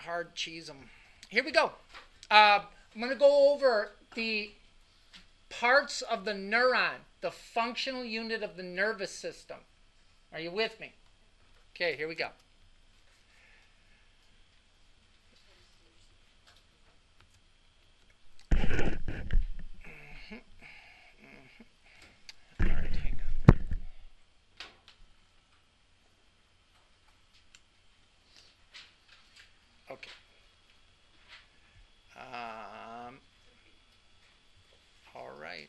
hard cheese them. Here we go. Uh, I'm going to go over the parts of the neuron, the functional unit of the nervous system. Are you with me? Okay, here we go. Okay. Um, all right.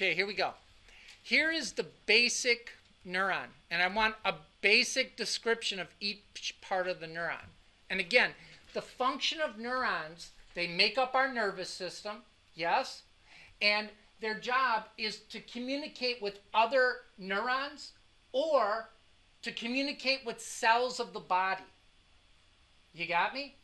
Okay, here we go. Here is the basic neuron, and I want a basic description of each part of the neuron. And again, the function of neurons, they make up our nervous system, yes? And their job is to communicate with other neurons or to communicate with cells of the body. You got me?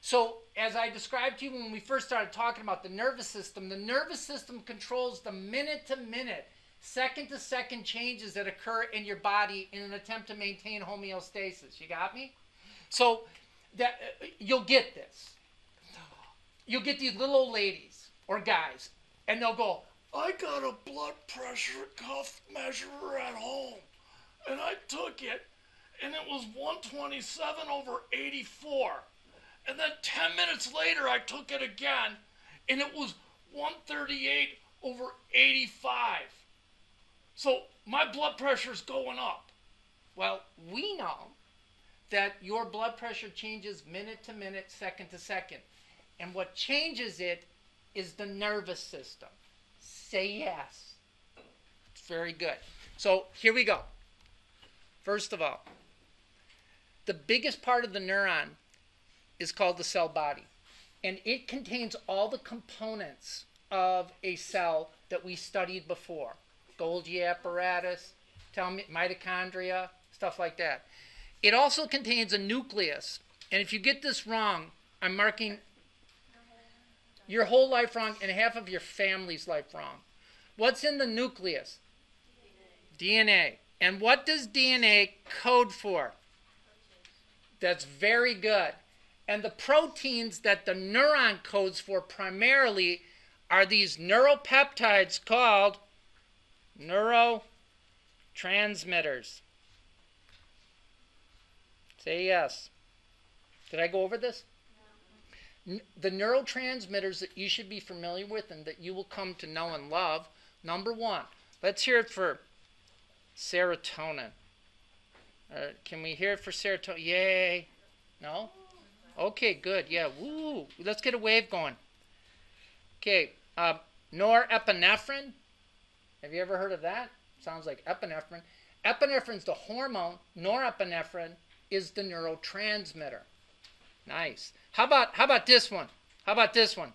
So, as I described to you when we first started talking about the nervous system, the nervous system controls the minute to minute, second to second changes that occur in your body in an attempt to maintain homeostasis. You got me? So, that uh, you'll get this. You'll get these little old ladies or guys, and they'll go, I got a blood pressure cuff measurer at home, and I took it, and it was 127 over 84. And then 10 minutes later, I took it again, and it was 138 over 85. So my blood pressure is going up. Well, we know that your blood pressure changes minute to minute, second to second. And what changes it is the nervous system. Say yes. It's very good. So here we go. First of all, the biggest part of the neuron is called the cell body. And it contains all the components of a cell that we studied before. Golgi apparatus, mitochondria, stuff like that. It also contains a nucleus. And if you get this wrong, I'm marking your whole life wrong and half of your family's life wrong. What's in the nucleus? DNA. DNA. And what does DNA code for? That's very good. And the proteins that the neuron codes for primarily are these neuropeptides called neurotransmitters. Say yes. Did I go over this? No. The neurotransmitters that you should be familiar with and that you will come to know and love. Number one, let's hear it for serotonin. Uh, can we hear it for serotonin? Yay. No? Okay, good. Yeah. Woo. Let's get a wave going. Okay. Uh, norepinephrine. Have you ever heard of that? Sounds like epinephrine. Epinephrine's the hormone. Norepinephrine is the neurotransmitter. Nice. How about how about this one? How about this one?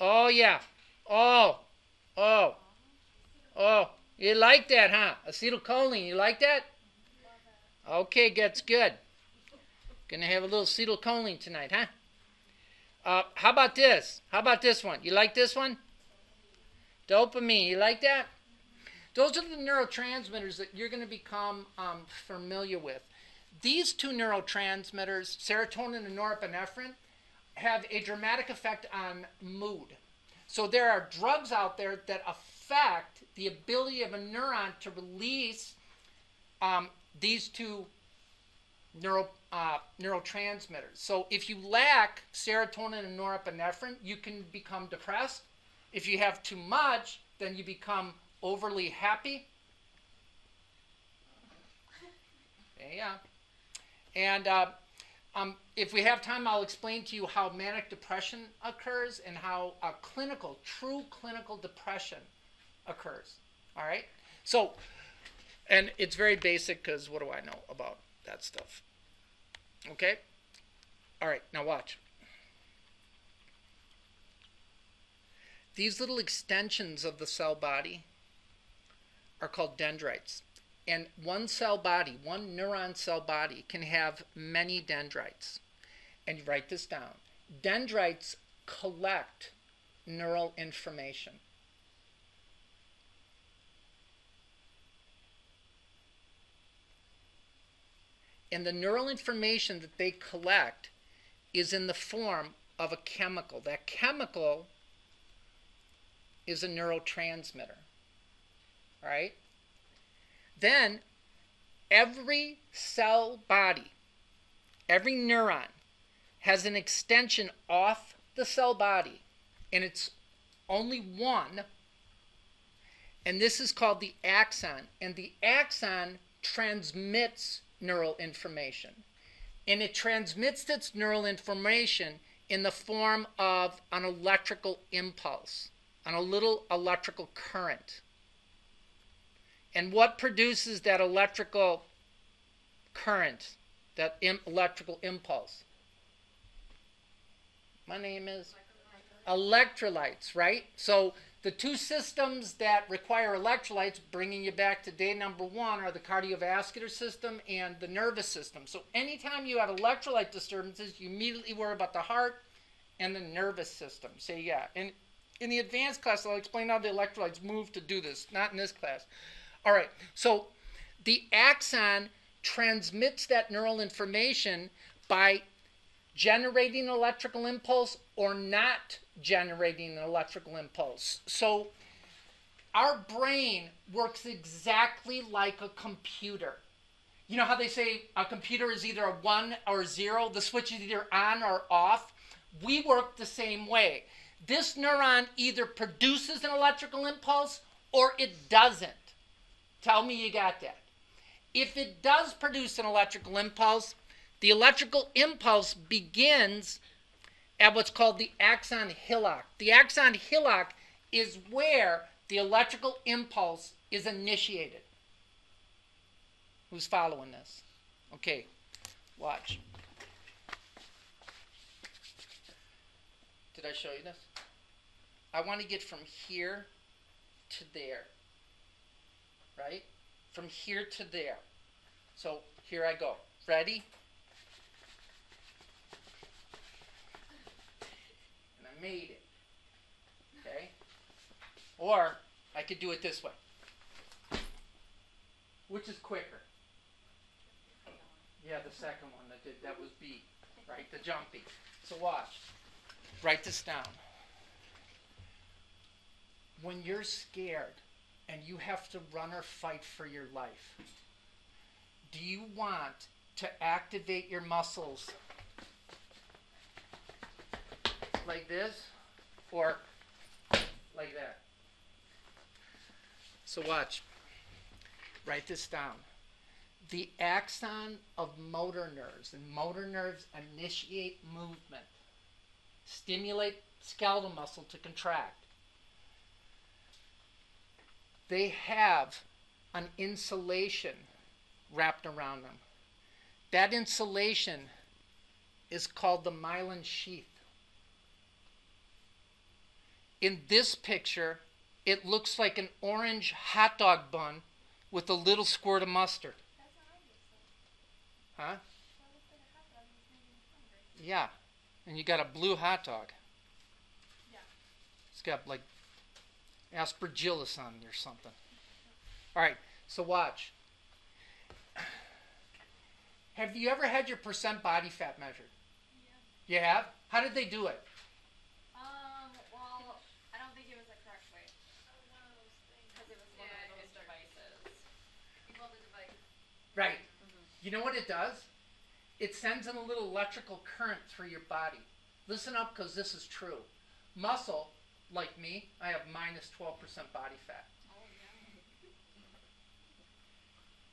Oh yeah. Oh. Oh. Oh. You like that, huh? Acetylcholine. You like that? Okay, that's good. Gonna have a little acetylcholine tonight, huh? Uh, how about this? How about this one? You like this one? Dopamine. You like that? Those are the neurotransmitters that you're going to become um, familiar with. These two neurotransmitters, serotonin and norepinephrine, have a dramatic effect on mood. So there are drugs out there that affect the ability of a neuron to release um, these two neuro, uh, neurotransmitters. So if you lack serotonin and norepinephrine, you can become depressed. If you have too much, then you become overly happy. Yeah. And uh, um, if we have time, I'll explain to you how manic depression occurs and how a clinical, true clinical depression occurs. All right? So, and it's very basic because what do I know about that stuff? Okay? All right, now watch. These little extensions of the cell body are called dendrites. And one cell body, one neuron cell body, can have many dendrites. And write this down. Dendrites collect neural information. And the neural information that they collect is in the form of a chemical. That chemical is a neurotransmitter. Right? Then every cell body, every neuron has an extension off the cell body, and it's only one. And this is called the axon. And the axon transmits neural information. And it transmits its neural information in the form of an electrical impulse, on a little electrical current. And what produces that electrical current, that Im- electrical impulse? My name is electrolytes, right? So the two systems that require electrolytes, bringing you back to day number one, are the cardiovascular system and the nervous system. So anytime you have electrolyte disturbances, you immediately worry about the heart and the nervous system. Say yeah. And in the advanced class, I'll explain how the electrolytes move to do this. Not in this class. All right. So the axon transmits that neural information by generating electrical impulse or not generating an electrical impulse. So our brain works exactly like a computer. You know how they say a computer is either a one or a zero, the switch is either on or off? We work the same way. This neuron either produces an electrical impulse or it doesn't. Tell me you got that. If it does produce an electrical impulse, the electrical impulse begins at what's called the axon hillock. The axon hillock is where the electrical impulse is initiated. Who's following this? Okay, watch. Did I show you this? I want to get from here to there. Right? From here to there. So here I go. Ready? Made it. Okay? Or I could do it this way. Which is quicker? Yeah, the second one that did that was B, right? The jumping. So watch. Write this down. When you're scared and you have to run or fight for your life, do you want to activate your muscles like this or like that? So watch. Write this down. The axon of motor nerves, and motor nerves initiate movement, stimulate skeletal muscle to contract. They have an insulation wrapped around them. That insulation is called the myelin sheath. In this picture, it looks like an orange hot dog bun with a little squirt of mustard. Huh? Yeah. And you got a blue hot dog. Yeah. It's got like aspergillus on it or something. All right, so watch. Have you ever had your percent body fat measured? Yeah. You have? How did they do it? Um, well, I don't think it was the correct way. Because it was one Yeah, of those it's devices. Well, the device. Right. Mm-hmm. You know what it does? It sends in a little electrical current through your body. Listen up because this is true. Muscle, like me, I have minus 12% body fat. Oh.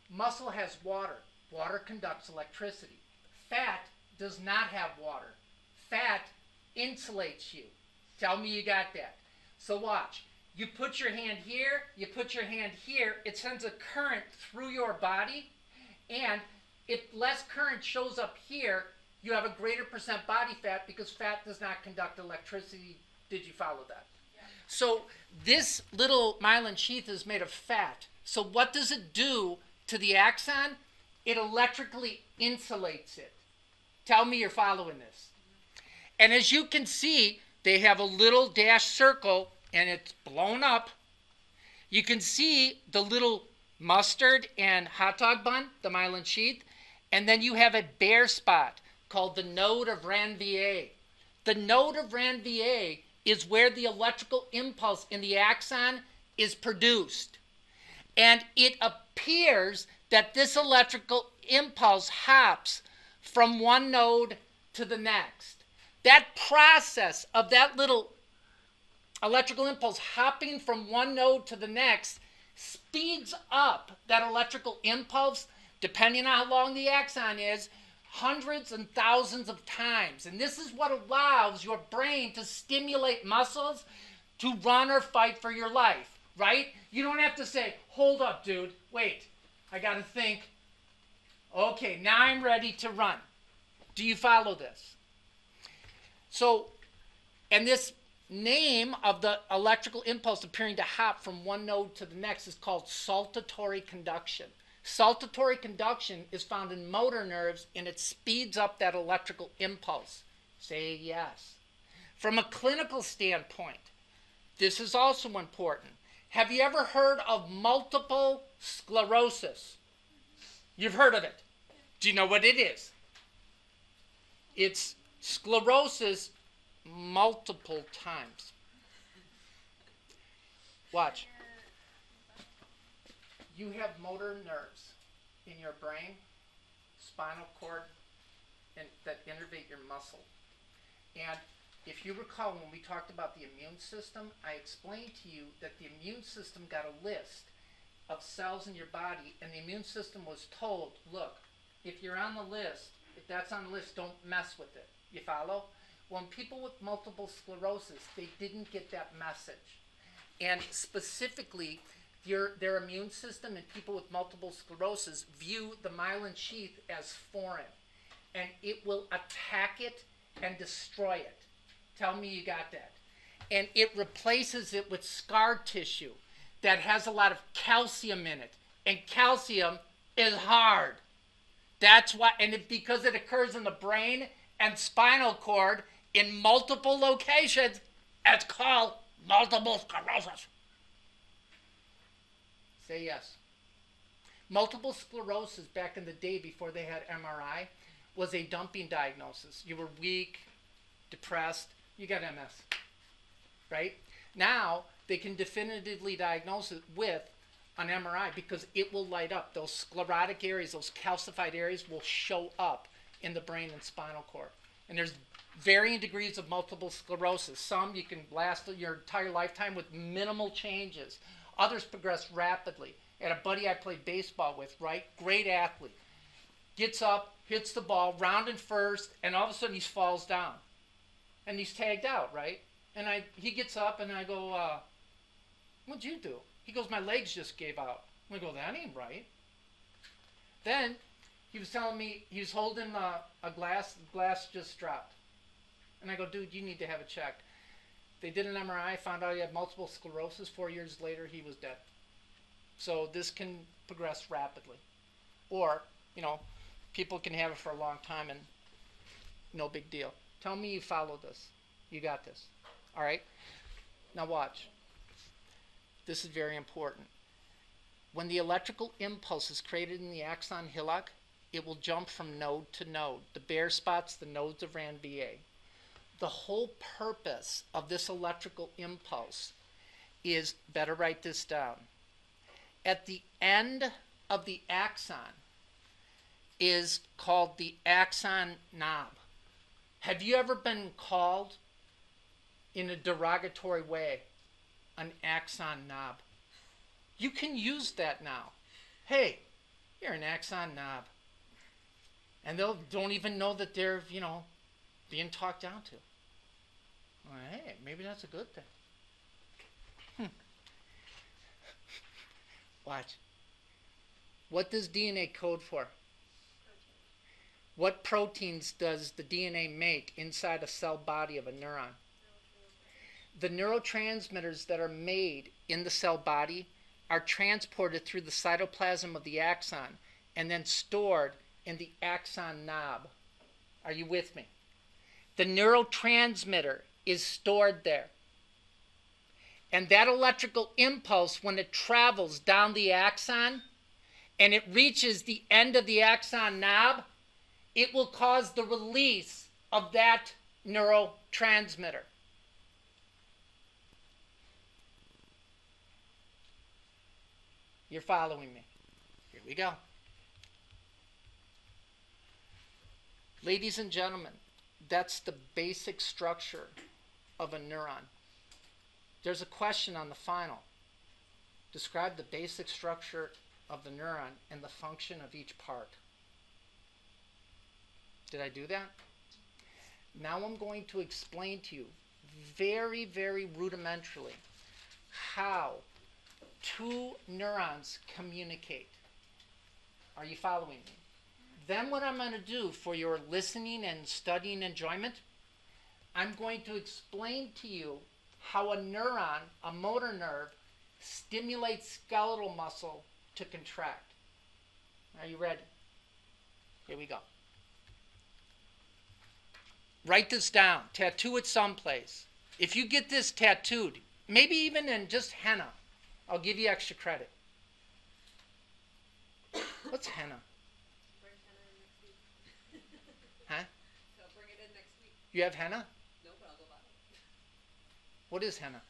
Muscle has water. Water conducts electricity. Fat does not have water. Fat insulates you. Tell me you got that. So watch. You put your hand here, you put your hand here, it sends a current through your body, and if less current shows up here, you have a greater percent body fat because fat does not conduct electricity. Did you follow that? So this little myelin sheath is made of fat. So what does it do to the axon? It electrically insulates it. Tell me you're following this. And as you can see, they have a little dash circle and it's blown up. You can see the little mustard and hot dog bun, the myelin sheath, And then you have a bare spot called the node of Ranvier. The node of Ranvier is where the electrical impulse in the axon is produced. And it appears that this electrical impulse hops from one node to the next. That process of that little electrical impulse hopping from one node to the next speeds up that electrical impulse, depending on how long the axon is, hundreds and thousands of times. And this is what allows your brain to stimulate muscles to run or fight for your life, right? You don't have to say, hold up, dude, wait, I got to think. Okay, now I'm ready to run. Do you follow this? So, and this name of the electrical impulse appearing to hop from one node to the next is called saltatory conduction. Saltatory conduction is found in motor nerves and it speeds up that electrical impulse. Say yes. From a clinical standpoint, this is also important. Have you ever heard of multiple sclerosis? You've heard of it. Do you know what it is? It's sclerosis multiple times. Watch. You have motor nerves in your brain, spinal cord, and that innervate your muscle. And if you recall when we talked about the immune system, I explained to you that the immune system got a list of cells in your body, and the immune system was told, look, if you're on the list, if that's on the list, don't mess with it. You follow? When people with multiple sclerosis, they didn't get that message. And specifically, your, their immune system and people with multiple sclerosis view the myelin sheath as foreign. And it will attack it and destroy it. Tell me you got that. And it replaces it with scar tissue that has a lot of calcium in it. And calcium is hard. That's why, and it, because it occurs in the brain and spinal cord, in multiple locations. It's called multiple sclerosis. Say yes. Multiple sclerosis back in the day before they had MRI was a dumping diagnosis. You were weak, depressed, you got MS. Right? Now they can definitively diagnose it with an MRI because it will light up. Those sclerotic areas, those calcified areas will show up in the brain and spinal cord. And there's varying degrees of multiple sclerosis. Some you can last your entire lifetime with minimal changes. Others progress rapidly. And a buddy I played baseball with, right? Great athlete. Gets up, hits the ball, rounding first, and all of a sudden he falls down. And he's tagged out, right? And I he gets up and I go, uh, what'd you do? He goes, my legs just gave out. I go, that ain't right. Then he was telling me he was holding a, a glass, the glass just dropped. And I go, dude, you need to have it checked. They did an MRI, found out he had multiple sclerosis. Four years later, he was dead. So this can progress rapidly. Or, you know, people can have it for a long time and no big deal. Tell me you follow this. You got this. All right? Now watch. This is very important. When the electrical impulse is created in the axon hillock, it will jump from node to node. The bare spots, the nodes of Ranvier the whole purpose of this electrical impulse is better write this down. At the end of the axon is called the axon knob. Have you ever been called in a derogatory way an axon knob? You can use that now. Hey, you're an axon knob. And they'll don't even know that they're, you know, being talked down to. Well, hey, maybe that's a good thing. Hmm. Watch. What does DNA code for? What proteins does the DNA make inside a cell body of a neuron? The neurotransmitters that are made in the cell body are transported through the cytoplasm of the axon and then stored in the axon knob. Are you with me? The neurotransmitter is stored there. And that electrical impulse, when it travels down the axon, and it reaches the end of the axon knob, it will cause the release of that neurotransmitter. You're following me. Here we go. Ladies and gentlemen, that's the basic structure of a neuron. There's a question on the final. Describe the basic structure of the neuron and the function of each part. Did I do that? Now I'm going to explain to you very, very rudimentarily how two neurons communicate. Are you following me? Then, what I'm going to do for your listening and studying enjoyment, I'm going to explain to you how a neuron, a motor nerve, stimulates skeletal muscle to contract. Are you ready? Here we go. Write this down. Tattoo it someplace. If you get this tattooed, maybe even in just henna, I'll give you extra credit. What's henna? Bring henna in next week. Huh? So bring it in next week. You have henna? No, but I'll go buy it. What is henna?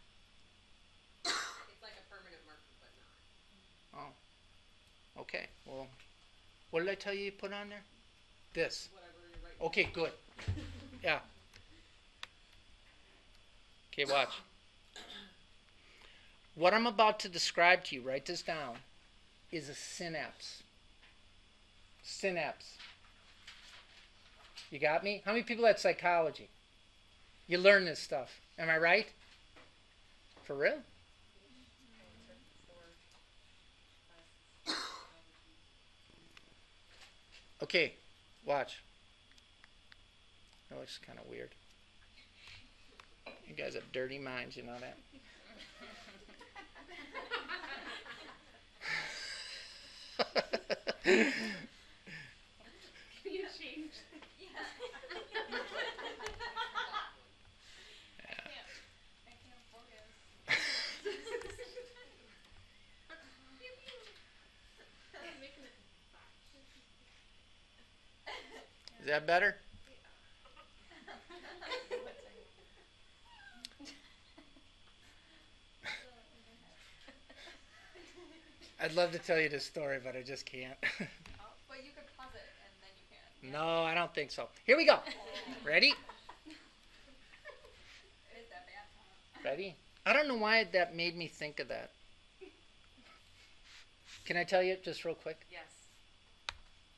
It's like a permanent marker, but not. Oh. Okay. Well, what did I tell you you put on there? This. Whatever you write. Okay, good. Yeah. Okay, watch. What I'm about to describe to you, write this down, is a synapse. Synapse. You got me? How many people had psychology? You learn this stuff. Am I right? For real? Okay, watch. That looks kind of weird. You guys have dirty minds, you know that? You changed. Yeah. I can't focus. Is that better? I'd love to tell you this story, but I just can't. Oh, but you could pause it and then you can. no, I don't think so. Here we go. Ready? It is that bad, huh? Ready? I don't know why that made me think of that. Can I tell you just real quick? Yes.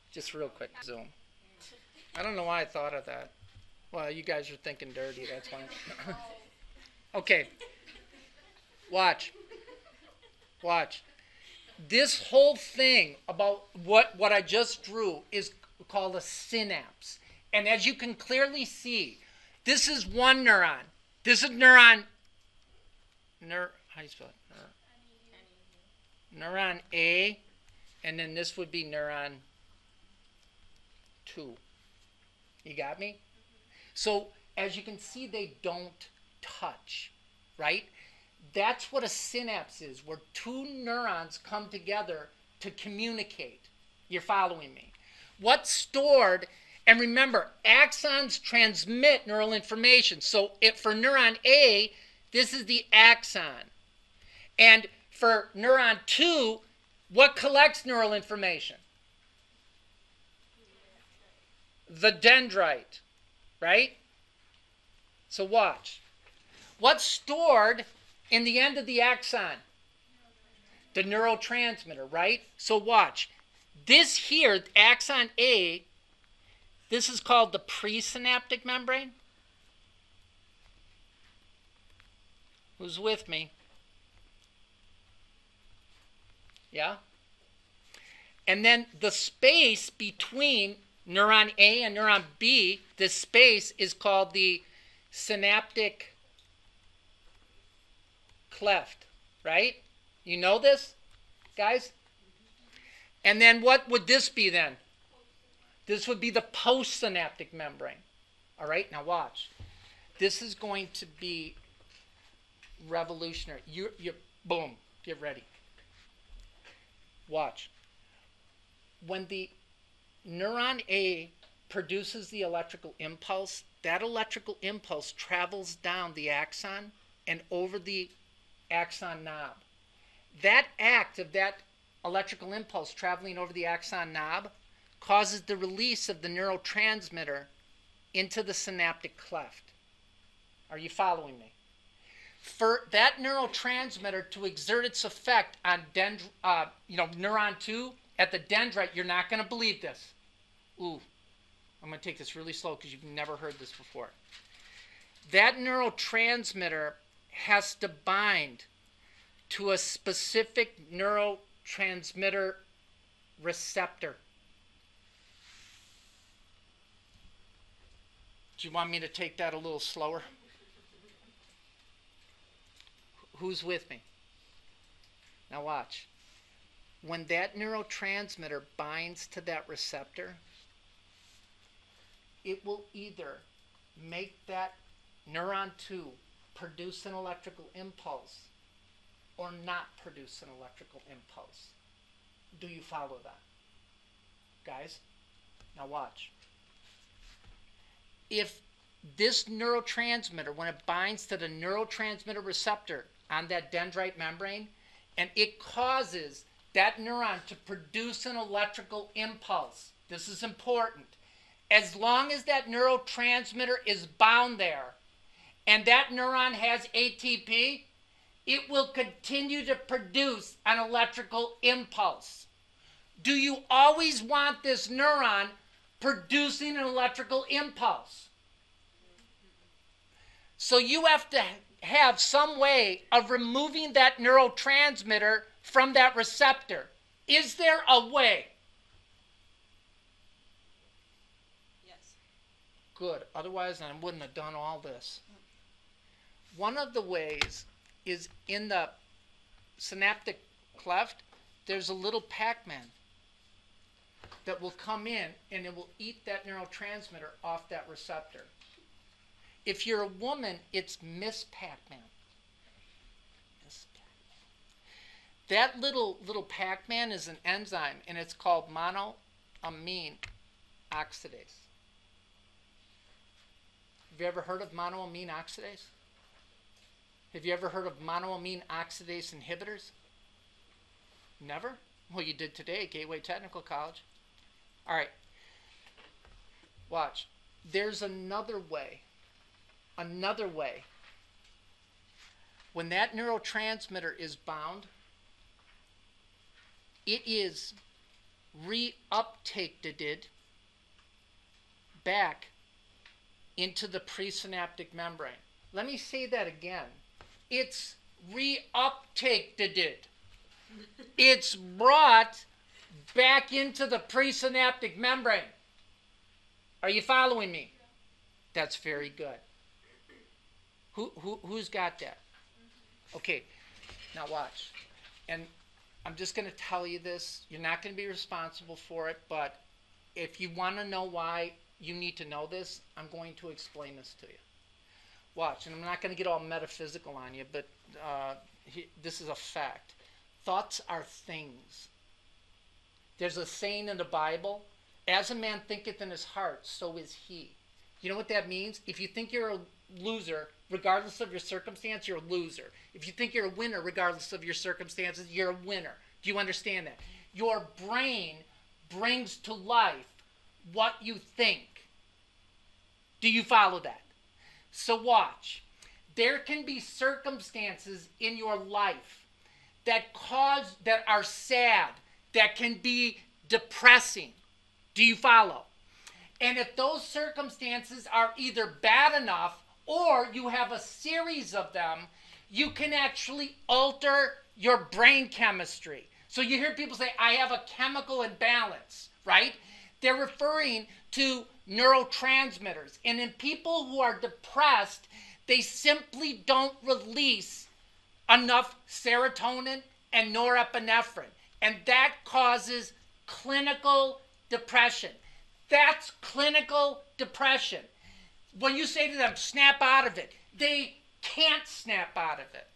Just real quick, Zoom. I don't know why I thought of that. Well, you guys are thinking dirty, that's why. okay. Watch. Watch. This whole thing about what, what I just drew is called a synapse. And as you can clearly see, this is one neuron. This is neuron. Neur, how do you spell it? Neur, neuron A, and then this would be neuron 2. You got me? So, as you can see, they don't touch, right? That's what a synapse is, where two neurons come together to communicate. You're following me? What's stored, and remember, axons transmit neural information. So, for neuron A, this is the axon. And for neuron 2, what collects neural information? The dendrite, right? So watch. What's stored in the end of the axon? The neurotransmitter, right? So watch. This here, axon A, this is called the presynaptic membrane. Who's with me? Yeah? And then the space between neuron A and neuron B, this space is called the synaptic cleft, right? You know this, guys? And then what would this be then? This would be the postsynaptic membrane. All right, now watch. This is going to be revolutionary. You, you, boom, get ready. Watch. when the neuron A produces the electrical impulse, that electrical impulse travels down the axon and over the axon knob. That act of that electrical impulse traveling over the axon knob causes the release of the neurotransmitter into the synaptic cleft. Are you following me? For that neurotransmitter to exert its effect on uh, you know, neuron 2 at the dendrite, you're not going to believe this. Ooh, I'm going to take this really slow because you've never heard this before. That neurotransmitter has to bind to a specific neurotransmitter receptor. Do you want me to take that a little slower? Who's with me? Now, watch. When that neurotransmitter binds to that receptor, it will either make that neuron 2 produce an electrical impulse or not produce an electrical impulse. Do you follow that? Guys, now watch. If this neurotransmitter, when it binds to the neurotransmitter receptor on that dendrite membrane, and it causes that neuron to produce an electrical impulse, this is important. As long as that neurotransmitter is bound there and that neuron has ATP, it will continue to produce an electrical impulse. Do you always want this neuron producing an electrical impulse? So you have to have some way of removing that neurotransmitter from that receptor. Is there a way? Good. Otherwise, I wouldn't have done all this. One of the ways is in the synaptic cleft, there's a little Pac Man that will come in and it will eat that neurotransmitter off that receptor. If you're a woman, it's Miss Pac Man. That little little Pac Man is an enzyme and it's called monoamine oxidase. Have you ever heard of monoamine oxidase? Have you ever heard of monoamine oxidase inhibitors? Never? Well, you did today at Gateway Technical College. All right. Watch. There's another way. Another way. When that neurotransmitter is bound, it is reuptaked back into the presynaptic membrane. Let me say that again. It's reuptaked. It. It's brought back into the presynaptic membrane. Are you following me? That's very good. Who, who, who's got that? Okay, now watch. And I'm just going to tell you this. You're not going to be responsible for it, but if you want to know why you need to know this, I'm going to explain this to you. Watch, and I'm not going to get all metaphysical on you, but uh, he, this is a fact. Thoughts are things. There's a saying in the Bible as a man thinketh in his heart, so is he. You know what that means? If you think you're a loser, regardless of your circumstance, you're a loser. If you think you're a winner, regardless of your circumstances, you're a winner. Do you understand that? Your brain brings to life what you think. Do you follow that? So, watch. There can be circumstances in your life that cause, that are sad, that can be depressing. Do you follow? And if those circumstances are either bad enough or you have a series of them, you can actually alter your brain chemistry. So you hear people say, I have a chemical imbalance, right? They're referring to neurotransmitters. And in people who are depressed, they simply don't release enough serotonin and norepinephrine. And that causes clinical depression. That's clinical depression. When you say to them, snap out of it, they can't snap out of it.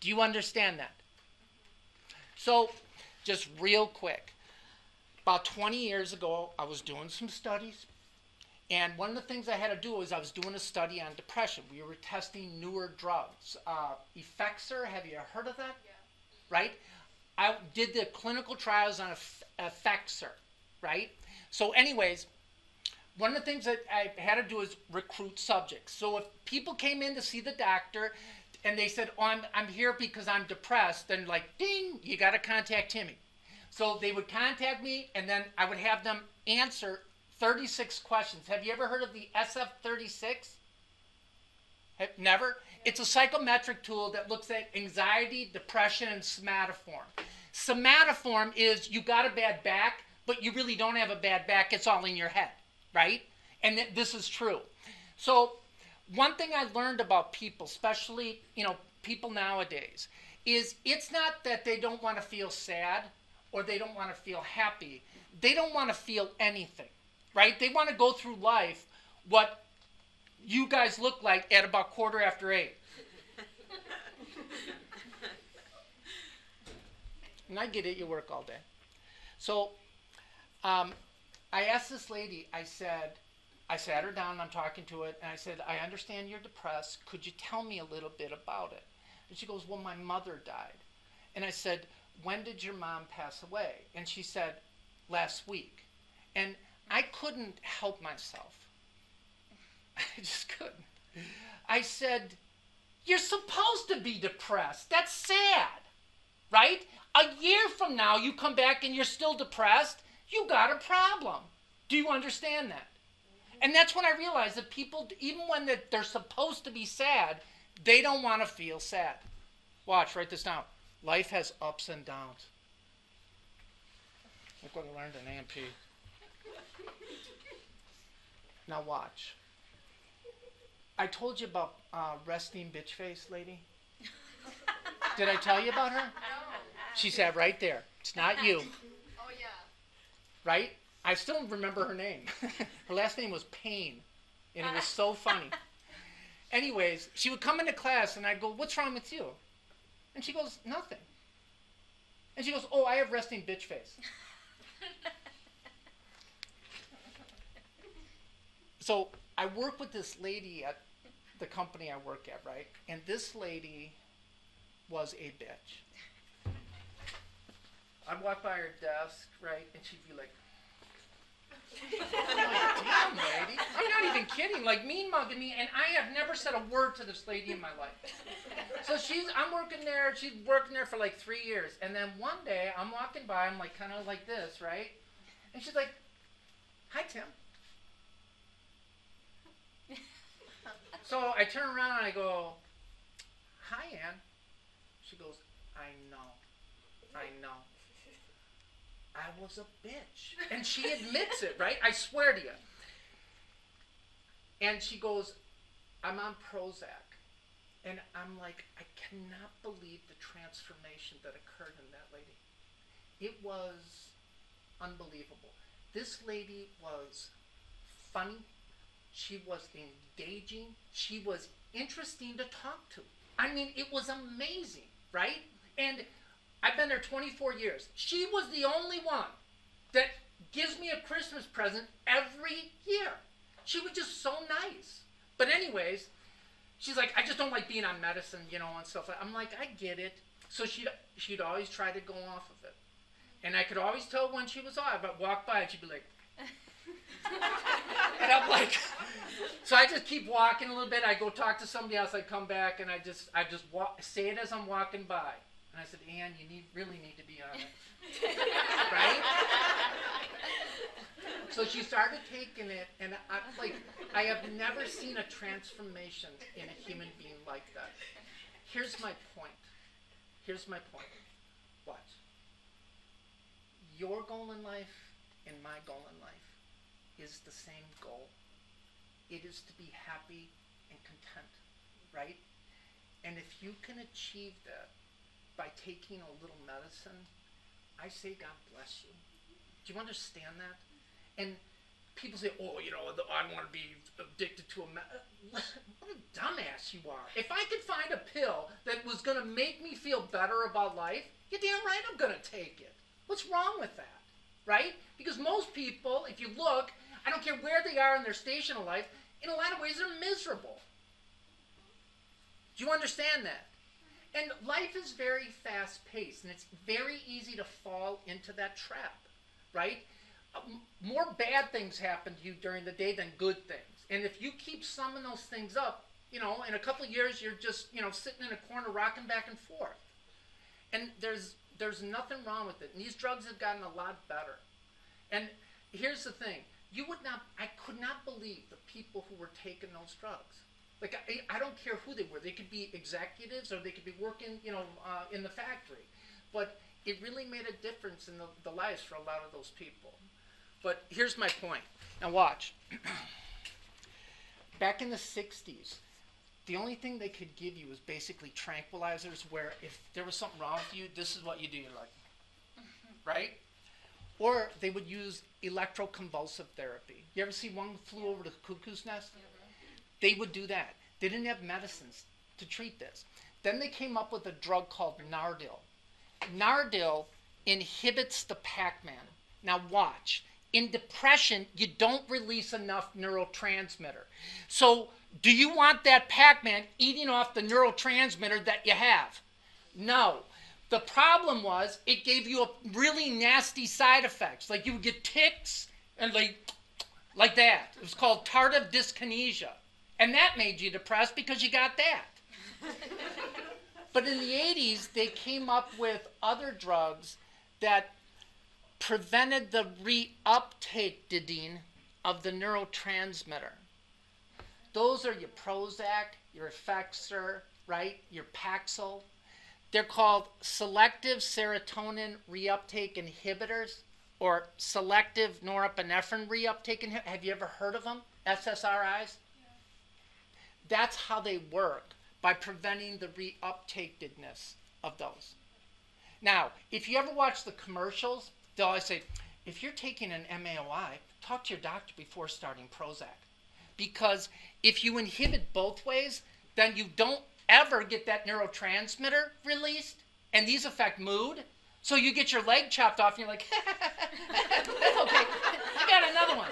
Do you understand that? So, just real quick about 20 years ago, I was doing some studies. And one of the things I had to do was I was doing a study on depression. We were testing newer drugs. Uh, Effexor, have you heard of that? Yeah. Right? I did the clinical trials on Eff- Effexor, right? So, anyways, one of the things that I had to do is recruit subjects. So, if people came in to see the doctor and they said, Oh, I'm, I'm here because I'm depressed, then, like, ding, you got to contact Timmy. So, they would contact me and then I would have them answer 36 questions. Have you ever heard of the SF 36? Never? It's a psychometric tool that looks at anxiety, depression, and somatoform. Somatoform is you got a bad back, but you really don't have a bad back. It's all in your head, right? And th- this is true. So, one thing I learned about people, especially you know people nowadays, is it's not that they don't want to feel sad or they don't want to feel happy. They don't want to feel anything, right? They want to go through life what you guys look like at about quarter after eight. and I get it, you work all day. So um, I asked this lady, I said, I sat her down and I'm talking to it, and I said, I understand you're depressed. Could you tell me a little bit about it? And she goes, Well, my mother died. And I said, When did your mom pass away? And she said, Last week. And I couldn't help myself. I just couldn't. I said, You're supposed to be depressed. That's sad, right? A year from now, you come back and you're still depressed. You got a problem. Do you understand that? And that's when I realized that people, even when they're supposed to be sad, they don't want to feel sad. Watch, write this down. Life has ups and downs. Look what I learned in A&P. Now watch. I told you about uh, resting bitch face lady. Did I tell you about her? No. She sat right there. It's not you, Oh yeah. right? I still remember her name. her last name was Payne, and it was so funny. Anyways, she would come into class, and I'd go, "What's wrong with you?" And she goes, "Nothing." And she goes, "Oh, I have resting bitch face." so I work with this lady at the company I work at, right? And this lady was a bitch. I'd walk by her desk, right, and she'd be like, like, Oh damn, lady. I'm not even kidding. Like mean mugging me, and I have never said a word to this lady in my life. So she's, I'm working there. She's working there for like three years, and then one day I'm walking by. I'm like kind of like this, right? And she's like, "Hi, Tim." So I turn around and I go, "Hi, Ann." She goes, "I know, I know." I was a bitch. And she admits it, right? I swear to you. And she goes, I'm on Prozac. And I'm like, I cannot believe the transformation that occurred in that lady. It was unbelievable. This lady was funny. She was engaging. She was interesting to talk to. I mean, it was amazing, right? And I've been there 24 years. She was the only one that gives me a Christmas present every year. She was just so nice. But anyways, she's like, I just don't like being on medicine, you know, and stuff. I'm like, I get it. So she'd she'd always try to go off of it, and I could always tell when she was off. I'd walk by and she'd be like, and I'm like, so I just keep walking a little bit. I go talk to somebody else. I come back and I just I just walk, say it as I'm walking by. And I said, Ann, you need really need to be on it, right? So she started taking it, and I like I have never seen a transformation in a human being like that. Here's my point. Here's my point. What? Your goal in life and my goal in life is the same goal. It is to be happy and content, right? And if you can achieve that by taking a little medicine, I say God bless you. Do you understand that? And people say, "Oh, you know, I don't want to be addicted to a me-. Uh, what a dumbass you are." If I could find a pill that was going to make me feel better about life, you're damn right I'm going to take it. What's wrong with that, right? Because most people, if you look, I don't care where they are in their station of life, in a lot of ways they're miserable. Do you understand that? And life is very fast paced, and it's very easy to fall into that trap, right? Um, more bad things happen to you during the day than good things. And if you keep summing those things up, you know, in a couple years, you're just, you know, sitting in a corner rocking back and forth. And there's there's nothing wrong with it. And these drugs have gotten a lot better. And here's the thing: you would not, I could not believe the people who were taking those drugs. Like I, I don't care who they were. They could be executives or they could be working, you know, uh, in the factory. But it really made a difference in the, the lives for a lot of those people. But here's my point. Now watch. Back in the 60s, the only thing they could give you was basically tranquilizers where if there was something wrong with you, this is what you do. You're like, right? Or they would use electroconvulsive therapy. You ever see one flew over the cuckoo's nest? They would do that. They didn't have medicines to treat this. Then they came up with a drug called Nardil. Nardil inhibits the Pac-Man. Now watch. In depression, you don't release enough neurotransmitter. So, do you want that Pac-Man eating off the neurotransmitter that you have? No. The problem was it gave you a really nasty side effects. Like you would get tics and like like that. It was called tardive dyskinesia. And that made you depressed because you got that. but in the 80s, they came up with other drugs that prevented the reuptake Didine, of the neurotransmitter. Those are your Prozac, your Effexor, right? Your Paxil. They're called selective serotonin reuptake inhibitors or selective norepinephrine reuptake inhibitors. Have you ever heard of them? SSRIs? That's how they work by preventing the reuptakedness of those. Now, if you ever watch the commercials, they'll always say, if you're taking an MAOI, talk to your doctor before starting Prozac. Because if you inhibit both ways, then you don't ever get that neurotransmitter released, and these affect mood. So you get your leg chopped off, and you're like, that's okay, I got another one.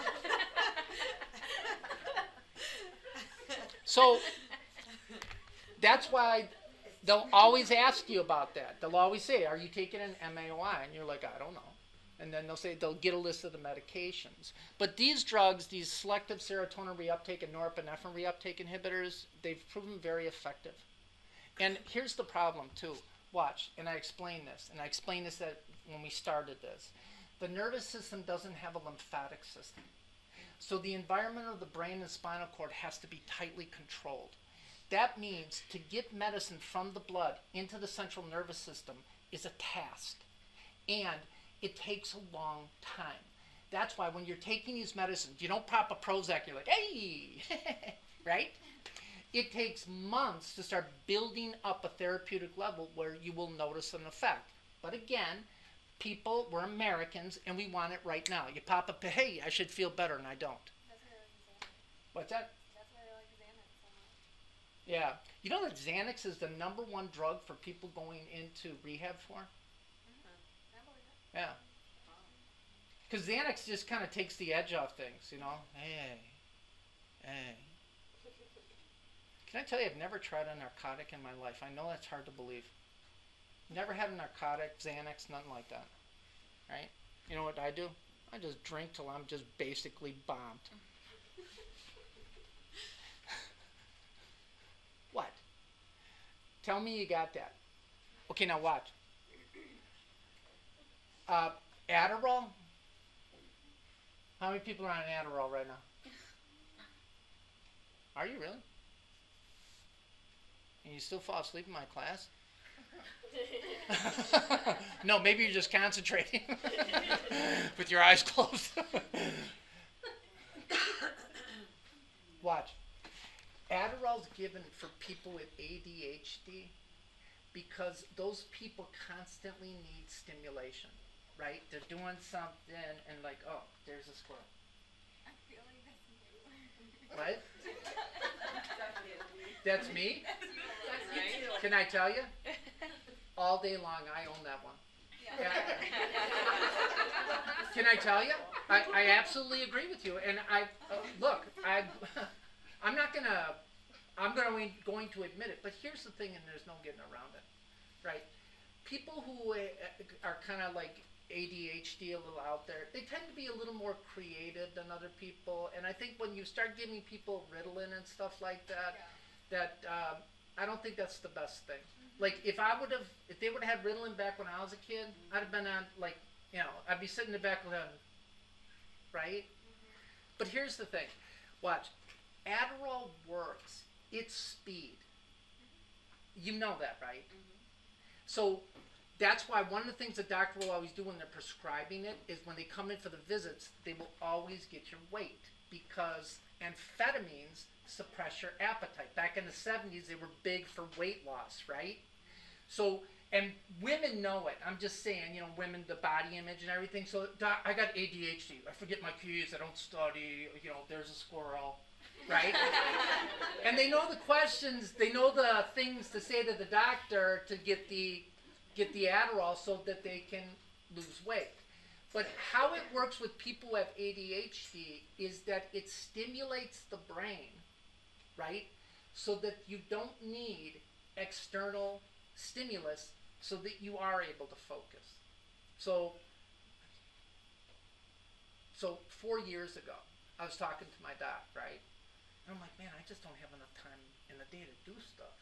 So that's why they'll always ask you about that. They'll always say, Are you taking an MAOI? And you're like, I don't know. And then they'll say they'll get a list of the medications. But these drugs, these selective serotonin reuptake and norepinephrine reuptake inhibitors, they've proven very effective. And here's the problem, too. Watch, and I explain this, and I explained this when we started this. The nervous system doesn't have a lymphatic system. So the environment of the brain and spinal cord has to be tightly controlled. That means to get medicine from the blood into the central nervous system is a task. And it takes a long time. That's why when you're taking these medicines, you don't pop a Prozac, you're like, hey, right? It takes months to start building up a therapeutic level where you will notice an effect. But again, people, we're Americans, and we want it right now. You pop a, hey, I should feel better, and I don't. That's why I like Xanax. What's that? That's why I like Xanax so much. Yeah. You know that Xanax is the number one drug for people going into rehab for? Mm-hmm. It. Yeah. Because Xanax just kind of takes the edge off things, you know? Hey, hey. Can I tell you, I've never tried a narcotic in my life. I know that's hard to believe. Never had a narcotic, Xanax, nothing like that. Right? You know what I do? I just drink till I'm just basically bombed. what? Tell me you got that. Okay, now watch. Uh, Adderall? How many people are on Adderall right now? Are you really? And you still fall asleep in my class? no, maybe you're just concentrating with your eyes closed. Watch. Adderall's given for people with ADHD because those people constantly need stimulation, right? They're doing something and like, oh, there's a squirrel. I feel like that's you. What? That's me? Can I tell you? All day long, I own that one. Yeah. Can I tell you? I, I absolutely agree with you, and I uh, look. I I'm not gonna. I'm gonna going to admit it, but here's the thing, and there's no getting around it, right? People who uh, are kind of like ADHD a little out there, they tend to be a little more creative than other people, and I think when you start giving people Ritalin and stuff like that, that uh, I don't think that's the best thing. Like if I would have, if they would have had Ritalin back when I was a kid, I'd have been on like, you know, I'd be sitting in the back with them, right? But here's the thing, watch, Adderall works. It's speed. You know that, right? Mm-hmm. So that's why one of the things the doctor will always do when they're prescribing it is when they come in for the visits, they will always get your weight because amphetamines suppress your appetite. Back in the 70s, they were big for weight loss, right? So, and women know it. I'm just saying, you know, women, the body image and everything. So, I got ADHD. I forget my keys. I don't study. You know, there's a squirrel, right? and they know the questions. They know the things to say to the doctor to get the get the Adderall so that they can lose weight. But how it works with people who have ADHD is that it stimulates the brain, right? So that you don't need external stimulus so that you are able to focus. So so 4 years ago, I was talking to my doc, right? And I'm like, "Man, I just don't have enough time in the day to do stuff."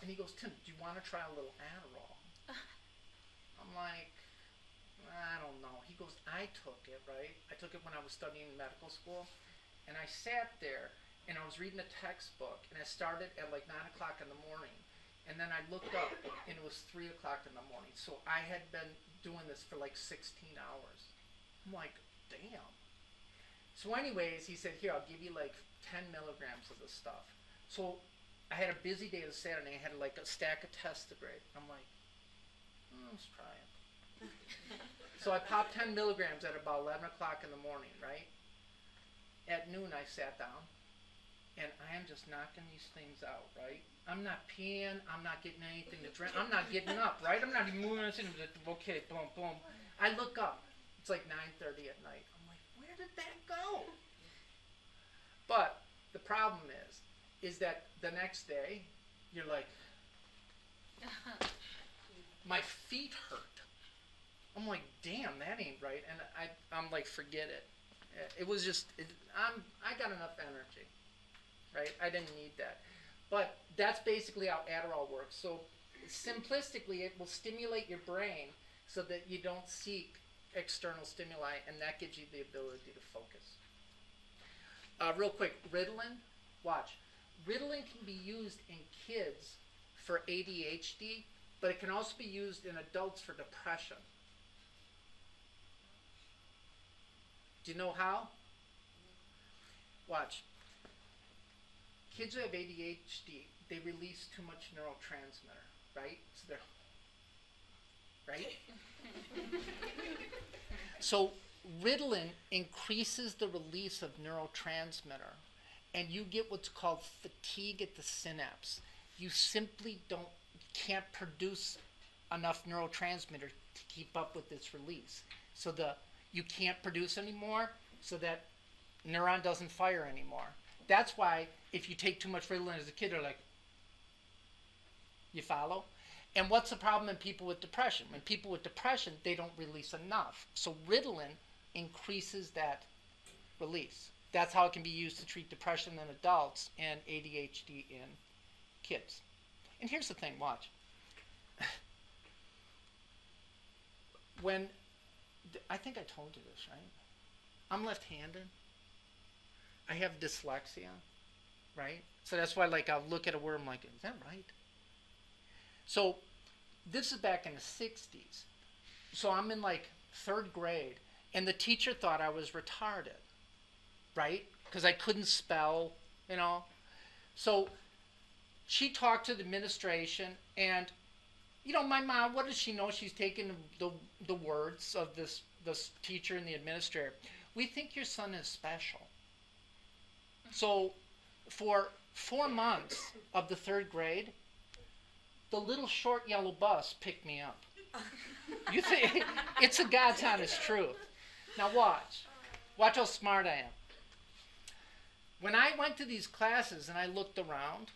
And he goes, "Tim, do you want to try a little Adderall?" I'm like, I don't know. He goes, I took it, right? I took it when I was studying medical school. And I sat there and I was reading a textbook and it started at like 9 o'clock in the morning. And then I looked up and it was 3 o'clock in the morning. So I had been doing this for like 16 hours. I'm like, damn. So, anyways, he said, Here, I'll give you like 10 milligrams of this stuff. So I had a busy day this Saturday. I had like a stack of tests to grade. I'm like, "Hmm, let's try it. So I popped 10 milligrams at about 11 o'clock in the morning, right? At noon, I sat down and I am just knocking these things out, right? I'm not peeing. I'm not getting anything to drink. I'm not getting up, right? I'm not even moving. I'm sitting okay, boom, boom. I look up. It's like 9.30 at night. I'm like, where did that go? But the problem is, is that the next day, you're like, my feet hurt. I'm like, damn, that ain't right. And I, I'm like, forget it. Uh, It was just, it, I'm, I got enough energy, right? I didn't need that. But that's basically how Adderall works. So simplistically, it will stimulate your brain so that you don't seek external stimuli, and that gives you the ability to focus. Uh, real quick, Ritalin, watch. Ritalin can be used in kids for ADHD, but it can also be used in adults for depression. Do you know how? Watch. Kids who have ADHD, they release too much neurotransmitter, right? So they're right? so Ritalin increases the release of neurotransmitter and you get what's called fatigue at the synapse. You simply don't can't produce enough neurotransmitter to keep up with this release. So the you can't produce anymore, so that neuron doesn't fire anymore. That's why if you take too much Ritalin as a kid, they're like, you follow? And what's the problem in people with depression? When people with depression, they don't release enough. So Ritalin increases that release. That's how it can be used to treat depression in adults and ADHD in kids. And here's the thing, watch. when I think I told you this, right? I'm left-handed. I have dyslexia, right? So that's why, like, I'll look at a word, I'm like, is that right? So this is back in the 60s. So I'm in like third grade, and the teacher thought I was retarded, right? Because I couldn't spell, you know. So she talked to the administration, and you know, my mom. What does she know? She's taken the the words of this this teacher and the administrator. We think your son is special. So for four months of the third grade, the little short yellow bus picked me up. You think it's a God's honest truth. Now watch. Watch how smart I am. When I went to these classes and I looked around,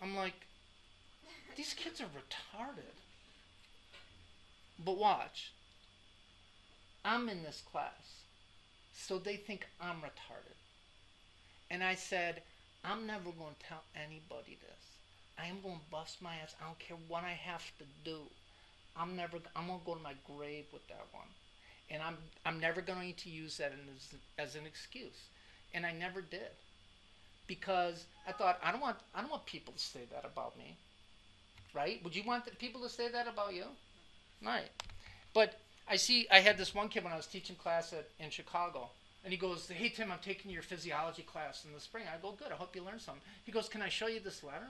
I'm like, these kids are retarded. But watch. I'm in this class. So they think I'm retarded. And I said, I'm never going to tell anybody this. I am going to bust my ass. I don't care what I have to do. I'm never. I'm going to go to my grave with that one, and I'm. I'm never going to use that as, as an excuse, and I never did, because I thought I don't want. I don't want people to say that about me. Right? Would you want the people to say that about you? Right. But I see. I had this one kid when I was teaching class at, in Chicago, and he goes, "Hey Tim, I'm taking your physiology class in the spring." I go, "Good. I hope you learn something." He goes, "Can I show you this letter?"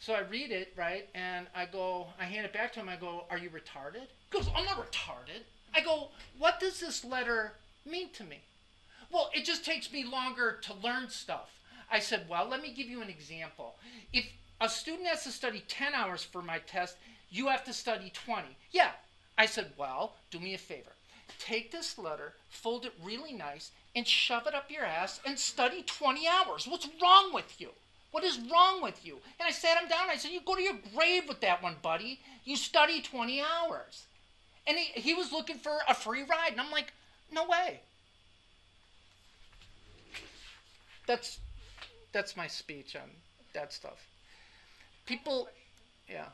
So I read it, right, and I go, I hand it back to him. I go, Are you retarded? He goes, I'm not retarded. I go, What does this letter mean to me? Well, it just takes me longer to learn stuff. I said, Well, let me give you an example. If a student has to study 10 hours for my test, you have to study 20. Yeah. I said, Well, do me a favor. Take this letter, fold it really nice, and shove it up your ass and study 20 hours. What's wrong with you? What is wrong with you? And I sat him down. I said, You go to your grave with that one, buddy. You study 20 hours. And he, he was looking for a free ride. And I'm like, No way. That's that's my speech on that stuff. People, yeah.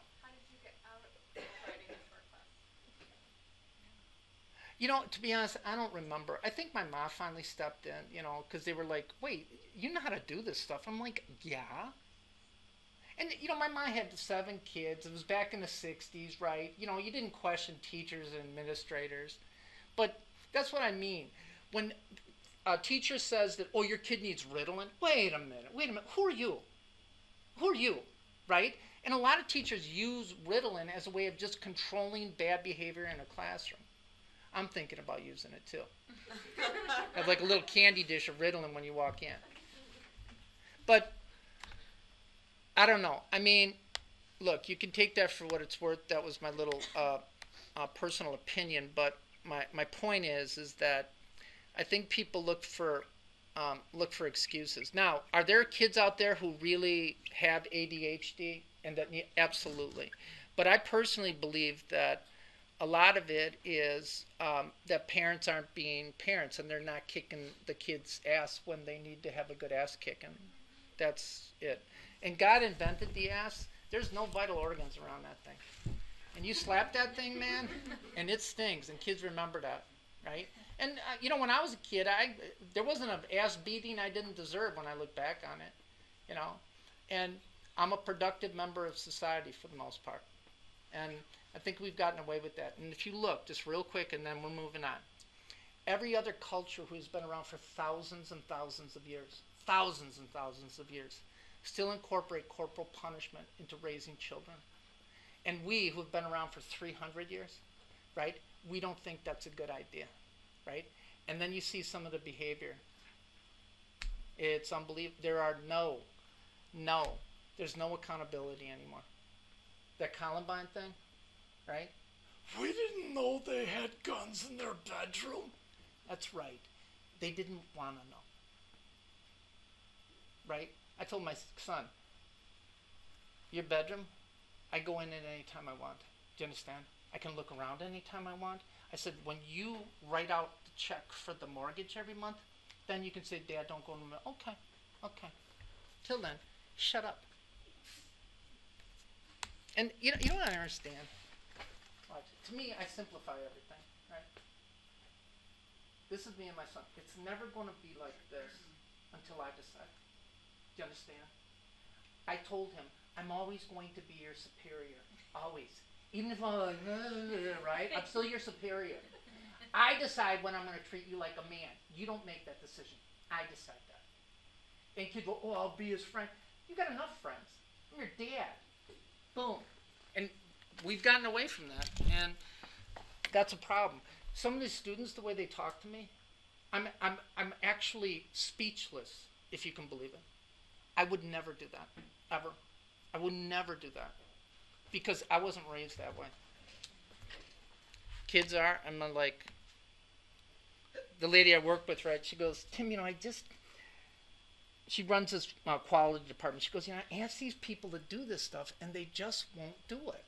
You? You know, to be honest, I don't remember. I think my mom finally stepped in, you know, because they were like, wait, you know how to do this stuff? I'm like, yeah. And, you know, my mom had seven kids. It was back in the 60s, right? You know, you didn't question teachers and administrators. But that's what I mean. When a teacher says that, oh, your kid needs Ritalin, wait a minute, wait a minute. Who are you? Who are you? Right? And a lot of teachers use Ritalin as a way of just controlling bad behavior in a classroom. I'm thinking about using it too. Have like a little candy dish of Ritalin when you walk in. But I don't know. I mean, look, you can take that for what it's worth. That was my little uh, uh, personal opinion. But my, my point is is that I think people look for um, look for excuses. Now, are there kids out there who really have ADHD and that absolutely? But I personally believe that a lot of it is um, that parents aren't being parents and they're not kicking the kids' ass when they need to have a good ass kicking. That's it. And God invented the ass. There's no vital organs around that thing. And you slap that thing, man, and it stings. And kids remember that, right? And uh, you know, when I was a kid, I there wasn't an ass beating I didn't deserve when I look back on it, you know. And I'm a productive member of society for the most part, and I think we've gotten away with that. And if you look, just real quick, and then we're moving on. Every other culture who's been around for thousands and thousands of years, thousands and thousands of years, still incorporate corporal punishment into raising children. And we, who've been around for 300 years, right, we don't think that's a good idea right? And then you see some of the behavior. It's unbelievable. There are no, no, there's no accountability anymore. That Columbine thing, right? We didn't know they had guns in their bedroom. That's right. They didn't want to know. Right? I told my son, your bedroom, I go in it anytime I want. Do you understand? I can look around anytime I want. I said, when you write out the check for the mortgage every month, then you can say, Dad, don't go in the Okay, okay. Till then, shut up. And you know, you know what I understand? Watch. To me, I simplify everything, right? This is me and my son. It's never going to be like this until I decide. Do you understand? I told him, I'm always going to be your superior. Always. Even if I'm like, right? I'm still your superior. I decide when I'm going to treat you like a man. You don't make that decision. I decide that. And kids go, oh, I'll be his friend. You got enough friends. I'm your dad. Boom. And we've gotten away from that. And that's a problem. Some of these students, the way they talk to me, I'm, I'm, I'm actually speechless, if you can believe it. I would never do that. Ever. I would never do that because I wasn't raised that way. Kids are, and I'm like, the lady I work with, right? She goes, Tim, you know, I just. She runs this uh, quality department. She goes, you know, I ask these people to do this stuff, and they just won't do it.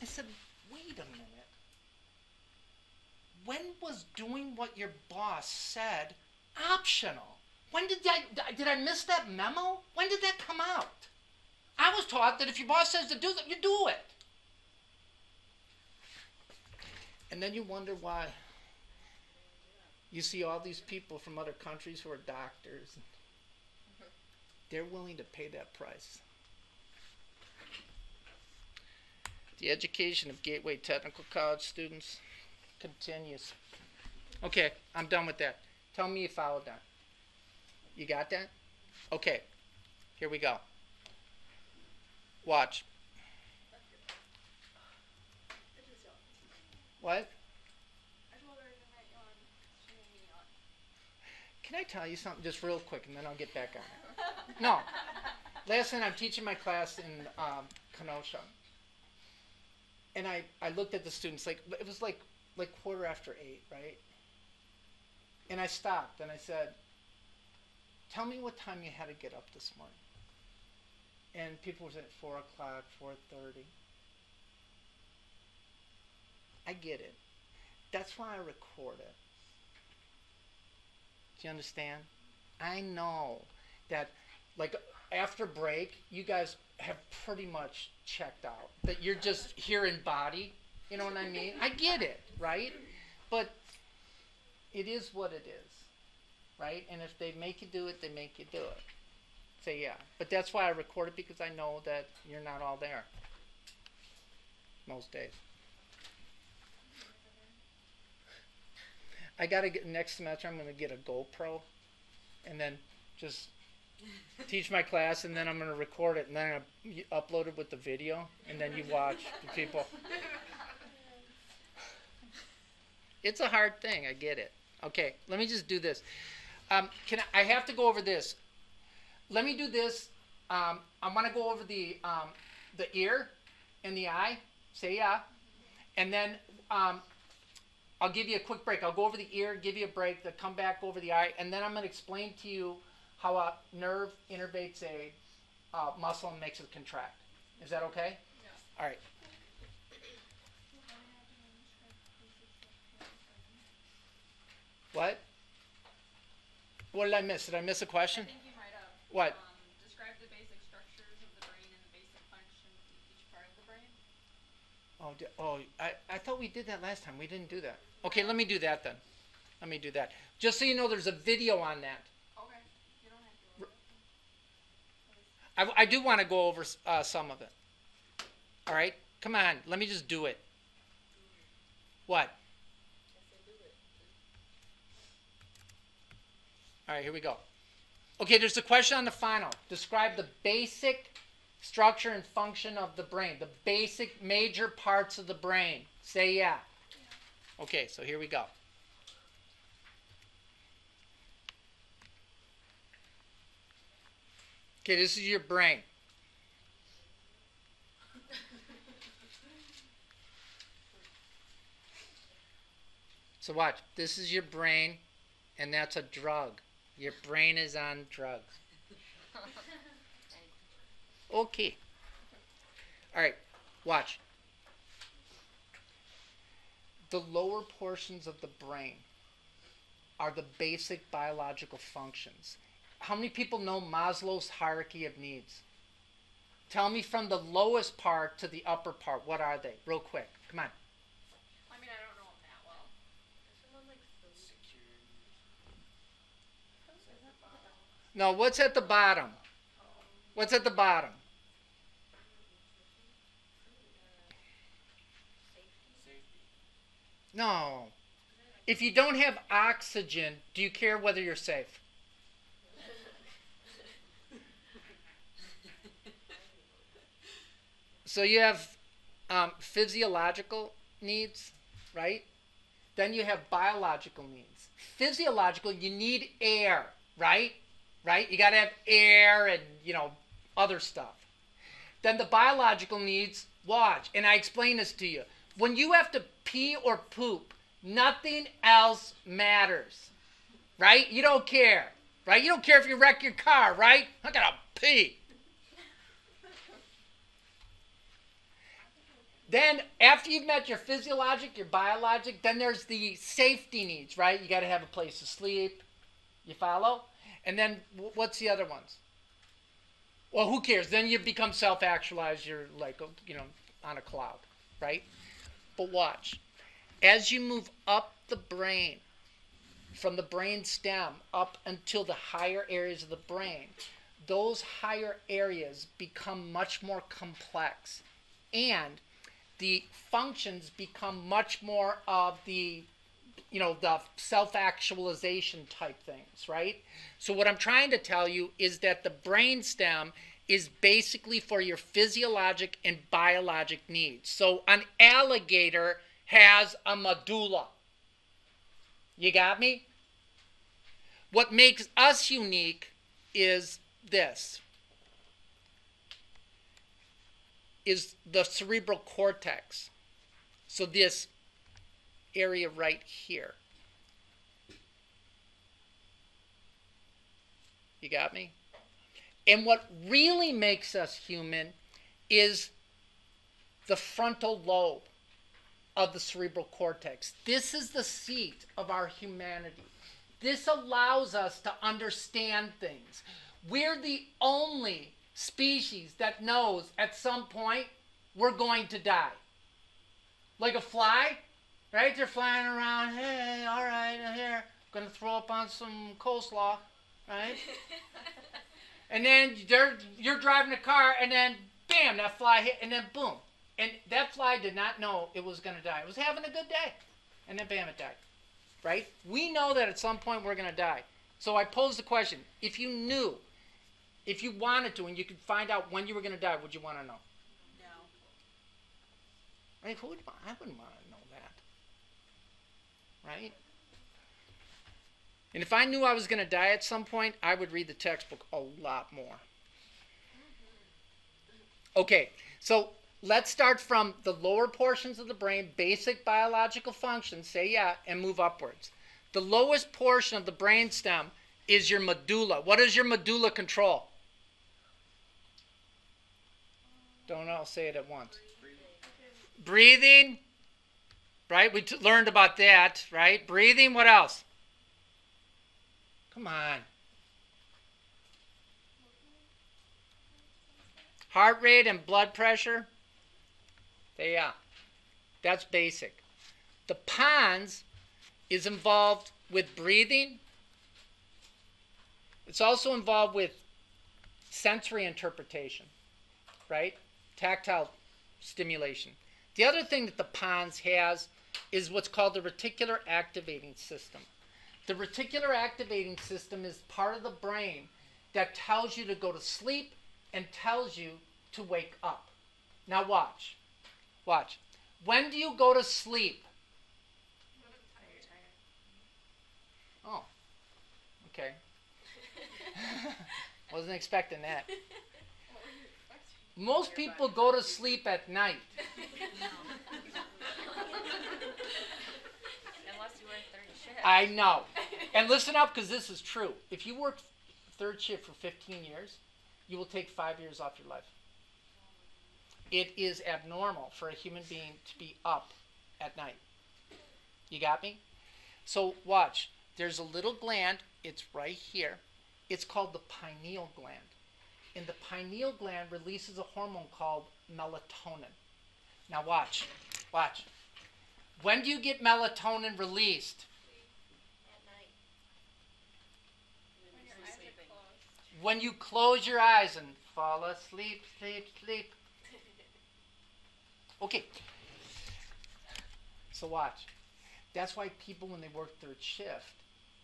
I said, wait a minute. When was doing what your boss said optional? When did I did I miss that memo? When did that come out? I was taught that if your boss says to do that, you do it. And then you wonder why you see all these people from other countries who are doctors. They're willing to pay that price. The education of Gateway Technical College students continues. Okay, I'm done with that. Tell me you followed that. You got that? Okay, here we go. Watch. What? I told her to write you on. She made me What? Can I tell you something just real quick and then I'll get back on it? No. Last night I'm teaching my class in um, Kenosha. And I, I looked at the students like it was like like quarter after eight, right? And I stopped and I said, Tell me what time you had to get up this morning. And people were saying four o'clock, four thirty. I get it. That's why I record it. Do you understand? I know that, like, after break, you guys have pretty much checked out. That you're just here in body. You know what I mean? I get it, right? But it is what it is, right? And if they make you do it, they make you do it. Say yeah. But that's why I record it because I know that you're not all there most days. I gotta get next semester. I'm gonna get a GoPro, and then just teach my class, and then I'm gonna record it, and then I'm upload it with the video, and then you watch the people. It's a hard thing. I get it. Okay, let me just do this. Um, can I, I have to go over this? Let me do this. Um, I want to go over the um, the ear and the eye. Say yeah, and then um, I'll give you a quick break. I'll go over the ear, give you a break, then come back over the eye, and then I'm going to explain to you how a nerve innervates a uh, muscle and makes it contract. Is that okay? Yeah. All right. What? What did I miss? Did I miss a question? think you might have. What? Um, describe the basic structures of the brain and the basic functions of each part of the brain. Oh, di- oh, I, I thought we did that last time. We didn't do that. Okay, let me do that then. Let me do that. Just so you know, there's a video on that. Okay. You don't have to. I, I do want to go over uh, some of it. All right, come on. Let me just do it. What? All right, here we go. Okay, there's a question on the final. Describe the basic structure and function of the brain, the basic major parts of the brain. Say yeah. Okay, so here we go. Okay, this is your brain. So watch. This is your brain, and that's a drug. Your brain is on drugs. Okay. All right. Watch. The lower portions of the brain are the basic biological functions. How many people know Maslow's hierarchy of needs? Tell me from the lowest part to the upper part. What are they? Real quick. Come on. I mean, I don't know him that well. No, what's at the bottom? What's at the bottom? Safety. No. If you don't have oxygen, do you care whether you're safe? So you have um, physiological needs, right? Then you have biological needs. Physiological, you need air, right? Right? You got to have air and, you know, other stuff. Then the biological needs, watch. And I explain this to you. When you have to pee or poop, Nothing else matters. Right? You don't care. Right? You don't care if you wreck your car, right? I gotta pee. Then, after you've met your physiologic, your biologic, then there's the safety needs, right? You got to have a place to sleep. You follow? And then, what's the other ones? Well, who cares? Then you become self-actualized. You're like, oh, you know, on a cloud, right? But watch, as you move up the brain, from the brain stem up until the higher areas of the brain, those higher areas become much more complex, and the functions become much more of the you know the self-actualization type things right? So what i'm trying to tell you is that the brain stem is basically for your physiologic and biologic needs. So an alligator has a medulla. You got me? What makes us unique is this is the cerebral cortex. So this area right here. You got me? And what really makes us human is the frontal lobe of the cerebral cortex. This is the seat of our humanity. This allows us to understand things. We're the only species that knows at some point we're going to die. Like a fly, right? They're flying around. Hey, all right, uh, here, I'm gonna throw up on some coleslaw, right? and then they're, you're driving a car, and then bam, that fly hit, and then boom, and that fly did not know it was gonna die. It was having a good day, and then bam, it died. Right? We know that at some point we're gonna die. So I pose the question: If you knew if you wanted to and you could find out when you were going to die, would you want to know? No. I mean, who would, I wouldn't want to know. Right? And if I knew I was going to die at some point, I would read the textbook a lot more. Okay, so let's start from the lower portions of the brain, basic biological functions, say yeah, and move upwards. The lowest portion of the brain stem is your medulla. What does your medulla control? Don't all say it at once. Breathing. Right? We learned about that, right? Breathing. What else? Come on. Heart rate and blood pressure. Yeah. Uh, that's basic. The pons is involved with breathing. It's also involved with sensory interpretation, right? tactile stimulation. The other thing that the PONS has is what's called the reticular activating system. The reticular activating system is part of the brain that tells you to go to sleep and tells you to wake up. Now watch. Watch. When do you go to sleep? Oh. Okay. Wasn't expecting that. Most people go to sleep at night. Unless you work third shift. I know. And listen up because this is true. If you work third shift for 15 years, you will take five years off your life. It is abnormal for a human being to be up at night. You got me? So watch. There's a little gland. It's right here. It's called the pineal gland and the pineal gland releases a hormone called melatonin. Now watch, watch. When do you get melatonin released? At night. When your eyes are closed. When you close your eyes and fall asleep, sleep, sleep. Okay. So watch. That's why people when they work third shift,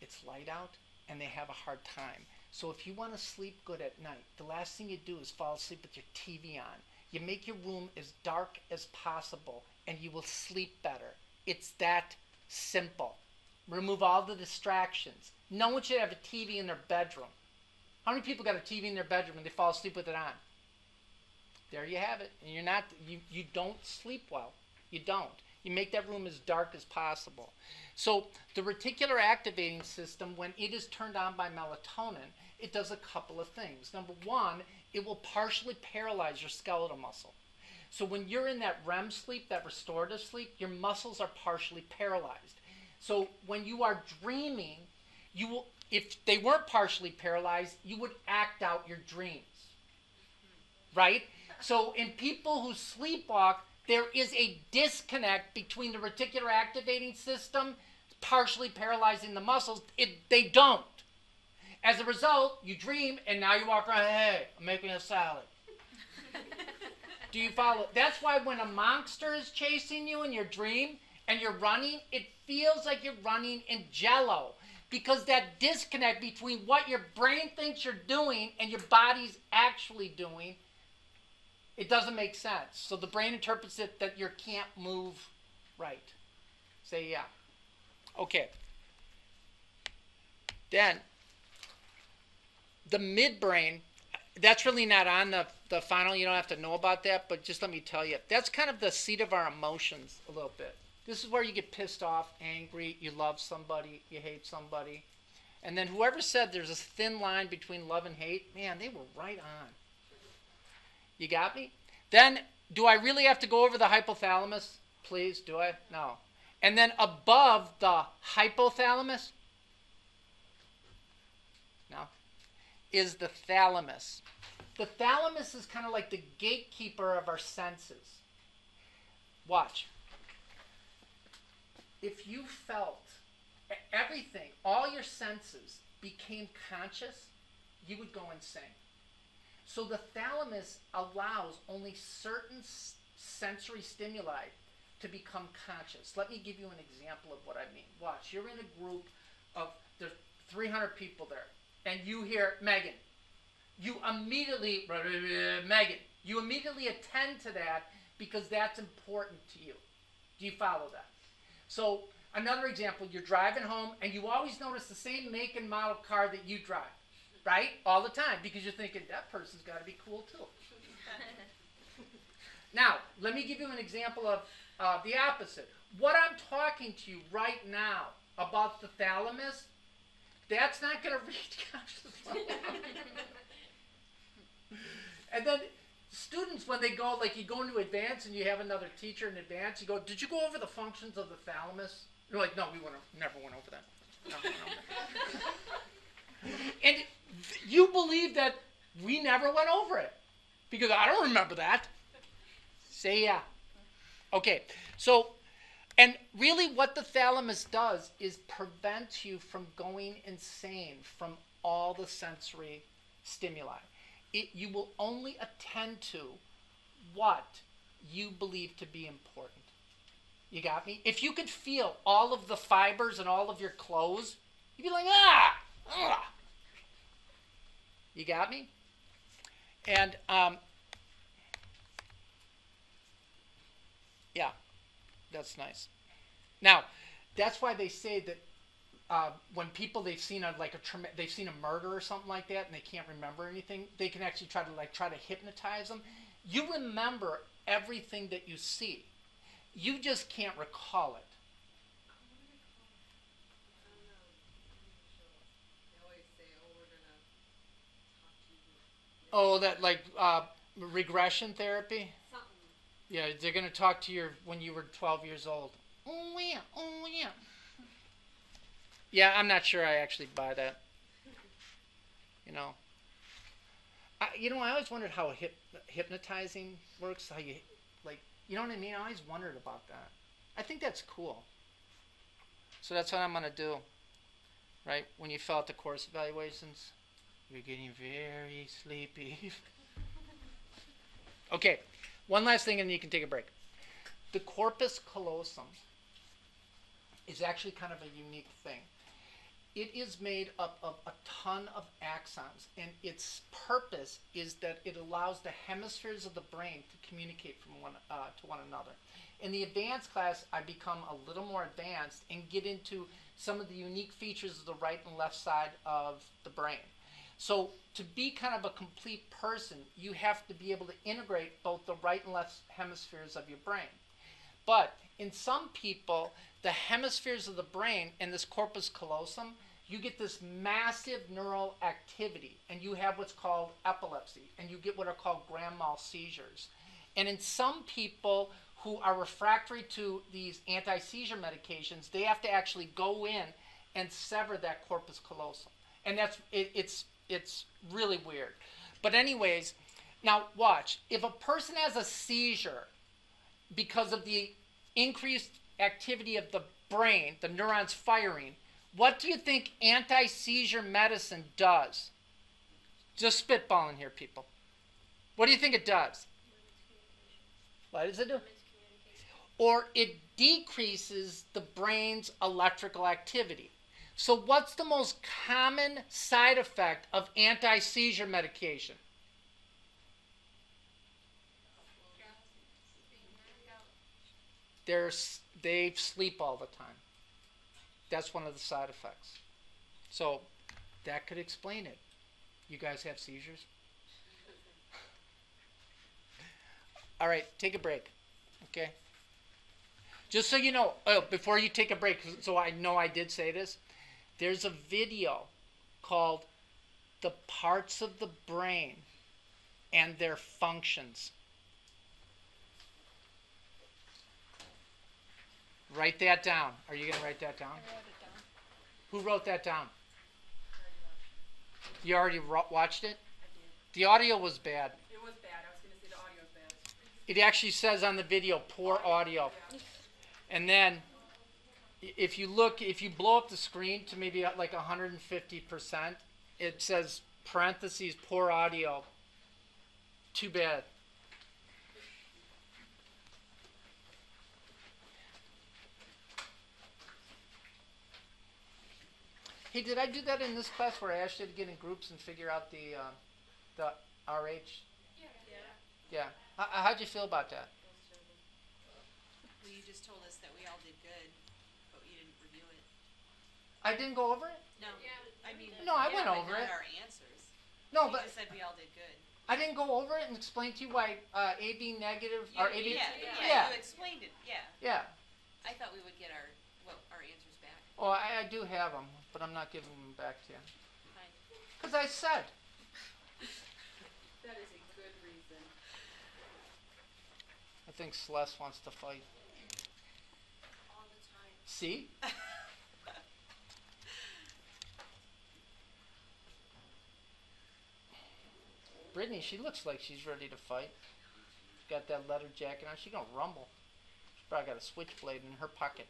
it's light out and they have a hard time so if you want to sleep good at night, the last thing you do is fall asleep with your TV on. You make your room as dark as possible and you will sleep better. It's that simple. Remove all the distractions. No one should have a TV in their bedroom. How many people got a TV in their bedroom and they fall asleep with it on? There you have it. And you're not you, you don't sleep well. You don't. You make that room as dark as possible. So the reticular activating system, when it is turned on by melatonin, it does a couple of things. Number one, it will partially paralyze your skeletal muscle. So when you're in that REM sleep, that restorative sleep, your muscles are partially paralyzed. So when you are dreaming, you will if they weren't partially paralyzed, you would act out your dreams. Right? So in people who sleepwalk, there is a disconnect between the reticular activating system partially paralyzing the muscles. It, they don't. As a result, you dream and now you walk around, hey, I'm making a salad. Do you follow? That's why when a monster is chasing you in your dream and you're running, it feels like you're running in jello because that disconnect between what your brain thinks you're doing and your body's actually doing it doesn't make sense. So the brain interprets it that you can't move right. Say yeah. Okay. Then the midbrain that's really not on the, the final. You don't have to know about that but just let me tell you that's kind of the seat of our emotions a little bit this is where you get pissed off, angry, you love somebody, you hate somebody. And then whoever said there's a thin line between love and hate, man, they were right on. You got me? Then, do I really have to go over the hypothalamus? Please, do I? No. And then above the hypothalamus, no, is the thalamus. The thalamus is kind of like the gatekeeper of our senses. Watch if you felt everything, all your senses became conscious, you would go insane. So the thalamus allows only certain sensory stimuli to become conscious. Let me give you an example of what I mean. Watch, you're in a group of there's 300 people there, and you hear Megan. You immediately, Megan, you immediately attend to that because that's important to you. Do you follow that? So another example, you're driving home and you always notice the same make and model car that you drive, right? All the time because you're thinking that person's got to be cool too. now, let me give you an example of uh, the opposite. What I'm talking to you right now about the thalamus, that's not going to reach consciousness. and then students when they go like you go into advance and you have another teacher in advance you go did you go over the functions of the thalamus? You're like no we went, never went over that. And you believe that we never went over it because i don't remember that. Say yeah. Okay so and really what the thalamus does is prevent you from going insane from all the sensory stimuli it, you will only attend to what you believe to be important. You got me? If you could feel all of the fibers and all of your clothes, you'd be like, ah, ah. You got me? And um, yeah, that's nice. Now, that's why they say that uh, when people they've seen a like a they've seen a murder or something like that and they can't remember anything, they can actually try to like try to hypnotize them. You remember everything that you see. You just can't recall it. Oh, that like uh, regression therapy. Something. Yeah, they're gonna talk to your when you were 12 years old. Oh yeah, oh yeah. Yeah, I'm not sure I actually buy that. You know, I, you know, I always wondered how hip, hypnotizing works. How you, like, you know what I mean? I always wondered about that. I think that's cool. So that's what I'm gonna do. Right when you fill out the course evaluations, you're getting very sleepy. okay, one last thing, and then you can take a break. The corpus callosum is actually kind of a unique thing it is made up of a ton of axons, and its purpose is that it allows the hemispheres of the brain to communicate from one uh, to one another. In the advanced class, I become a little more advanced and get into some of the unique features of the right and left side of the brain. So, to be kind of a complete person, you have to be able to integrate both the right and left hemispheres of your brain. But in some people, the hemispheres of the brain and this corpus callosum, you get this massive neural activity, and you have what's called epilepsy, and you get what are called grand mal seizures. And in some people who are refractory to these anti seizure medications, they have to actually go in and sever that corpus callosum. And that's it, it's it's really weird. But anyways, now watch. If a person has a seizure because of the increased activity of the brain, the neurons firing, what do you think anti-seizure medicine does? Just spitballing here, people. What do you think it does? What does it do? Or it decreases the brain's electrical activity. So, what's the most common side effect of anti seizure medication? They're, s- they sleep all the time. That's one of the side effects. So, that could explain it. You guys have seizures? All right, take a break. Okay? Just so you know, oh, before you take a break, so I know I did say this, there's a video called The Parts of the Brain and Their Functions. Write that down. Are you going to write that down? Who wrote that down? You already ro- watched it? The audio was bad. It was bad. I was gonna say the audio was bad. It actually says on the video poor audio. And then if you look, if you blow up the screen to maybe at like 150%, it says parentheses poor audio. Too bad. Hey, did I do that in this class where I asked you to get in groups and figure out the uh, the RH? Yeah. Yeah. yeah. How, how'd you feel about that? Well, you just told us that we all did good, but you didn't review it. I didn't go over it. No, Yeah. I mean. No, I yeah, went but over not it. Our answers. No, You but just said we all did good. I didn't go over it and explain to you why uh, AB negative or AB. You- yeah, yeah, yeah, You explained it. Yeah. yeah. I thought we would get our well our answers back. Oh, I, I do have them, but I'm not giving them back to you because I said. That is a good reason. I think Celeste wants to fight. All the time. See? Brittany, she looks like she's ready to fight. Got that leather jacket on. She gonna rumble. She's probably got a switchblade in her pocket.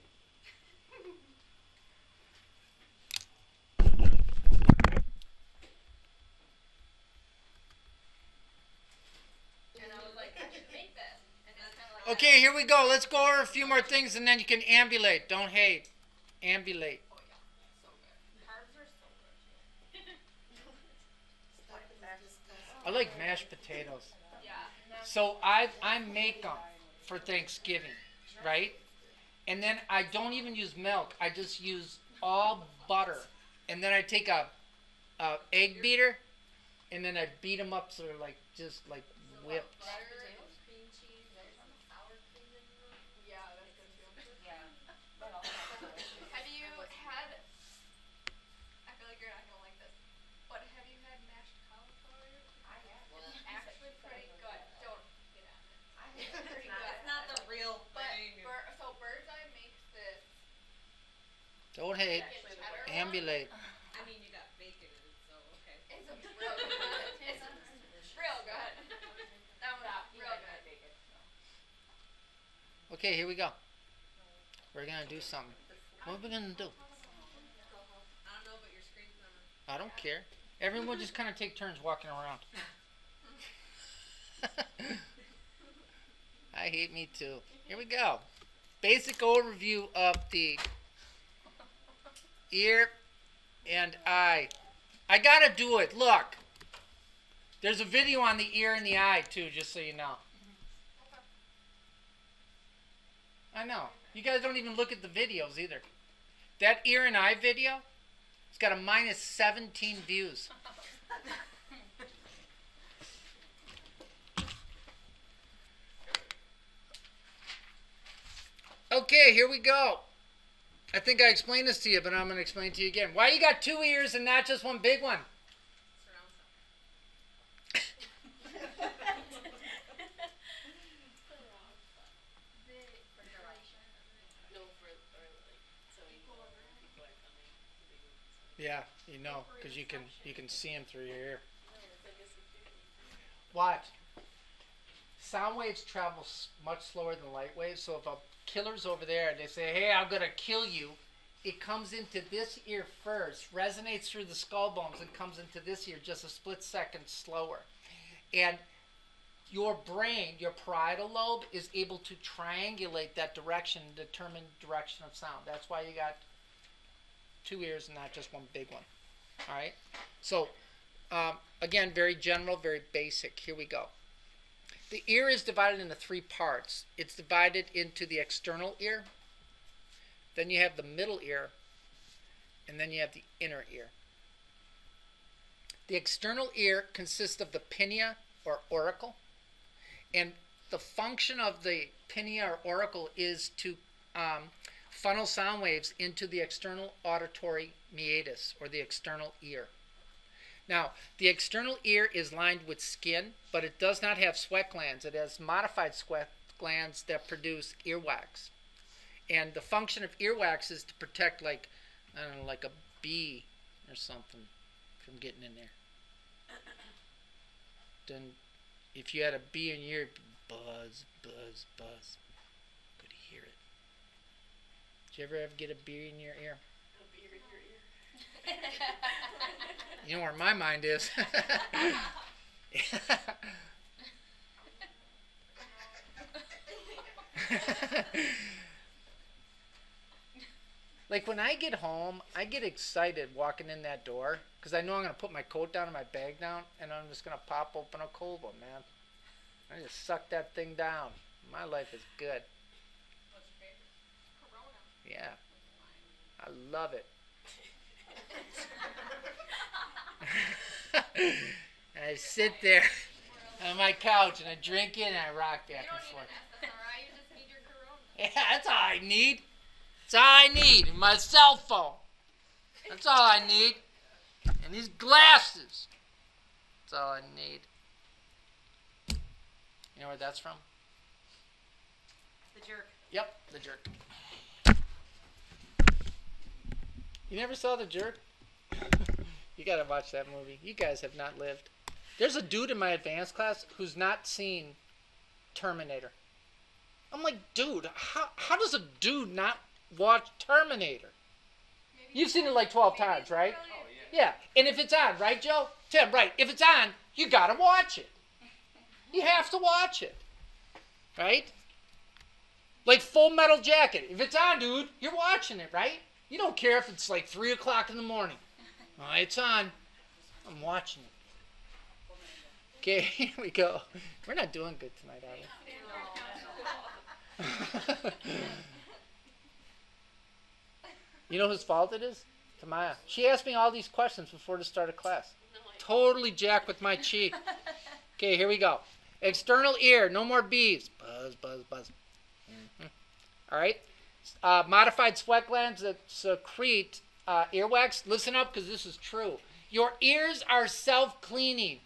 And I was like, I should make this. And it's kind of like. Okay, here we go. Let's go over a few more things and then you can ambulate. Don't hate. Ambulate. Oh, Carbs are so good. I like mashed potatoes. Yeah. So I I make them for Thanksgiving, right? And then I don't even use milk. I just use all butter, and then I take a, a egg beater, and then I beat them up so they're like just like whipped. cream cheese, there's some sour cream in them. Yeah, that's good too. Yeah. Have you had? I feel like you're not gonna like this, but have you had mashed cauliflower? I have. It's actually pretty good. Don't get on it. I think it's pretty good. It's not the real But thing. bur- so Bird's Eye makes this Don't hate. chicken cheddar one. Ambulate. I mean, you got bacon in it, so okay. It's a real good. It's real good. That one's real good. Okay, here we go. We're gonna do something. What are we gonna do? I don't know, but your screen's gonna. I don't care. Everyone just kind of take turns walking around. I hate me too. Here we go. Basic overview of the ear and eye. I gotta do it. Look. There's a video on the ear and the eye too, just so you know. I know. You guys don't even look at the videos either. That ear and eye video, it's got a minus 17 views. Okay, here we go. I think I explained this to you, but I'm going to explain to you again. Why you got two ears and not just one big one? Yeah, you know, because you can you can see them through your ear. Watch. Sound waves travel much slower than light waves. So if a killer's over there and they say, "Hey, I'm gonna kill you," it comes into this ear first, resonates through the skull bones, and comes into this ear just a split second slower. And your brain, your parietal lobe, is able to triangulate that direction determine direction of sound. That's why you got two ears and not just one big one. All right. So um, again, very general, very basic. Here we go. The ear is divided into three parts. It's divided into the external ear, then you have the middle ear, and then you have the inner ear. The external ear consists of the pinna or auricle, and the function of the pinna or auricle is to um, funnel sound waves into the external auditory meatus or the external ear. Now, the external ear is lined with skin, but it does not have sweat glands. It has modified sweat glands that produce earwax. And the function of earwax is to protect, like, I don't know, like a bee or something from getting in there. Then, if you had a bee in your ear, buzz, buzz, buzz. Could hear it. Did you ever ever get a bee in your ear? A beer in your ear. You know where my mind is. like when I get home, I get excited walking in that door because I know I'm gonna put my coat down and my bag down, and I'm just gonna pop open a cold one, man. I just suck that thing down. My life is good. What's your favorite? Corona. Yeah, I love it. I sit there on my couch and I drink it and I rock back and forth. an SSRI, you just need your Corona. Yeah, that's all I need. That's all I need. My cell phone. That's all I need. And these glasses. That's all I need. You know where that's from? The jerk. Yep, the jerk. You never saw the jerk? you gotta watch that movie. You guys have not lived. There's a dude in my advanced class who's not seen Terminator. I'm like, dude, how, how does a dude not watch Terminator? Maybe You've seen it like 12 times, it's right? brilliant. Oh, yeah, and if it's on, right, Joe? Tim, right. If it's on, you gotta watch it. You have to watch it. Right? Like Full Metal Jacket. If it's on, dude, you're watching it, right? You don't care if it's like 3 o'clock in the morning. It's on. I'm watching it. Okay, here we go. We're not doing good tonight, are we? you know whose fault it is? Tamaya. She asked me all these questions before the start of class. Totally jack with my cheek. Okay, here we go. External ear, no more bees. Buzz, buzz, buzz. Mhm. All right. Uh, modified sweat glands that secrete uh, earwax. Listen up because this is true. Your ears are self cleaning.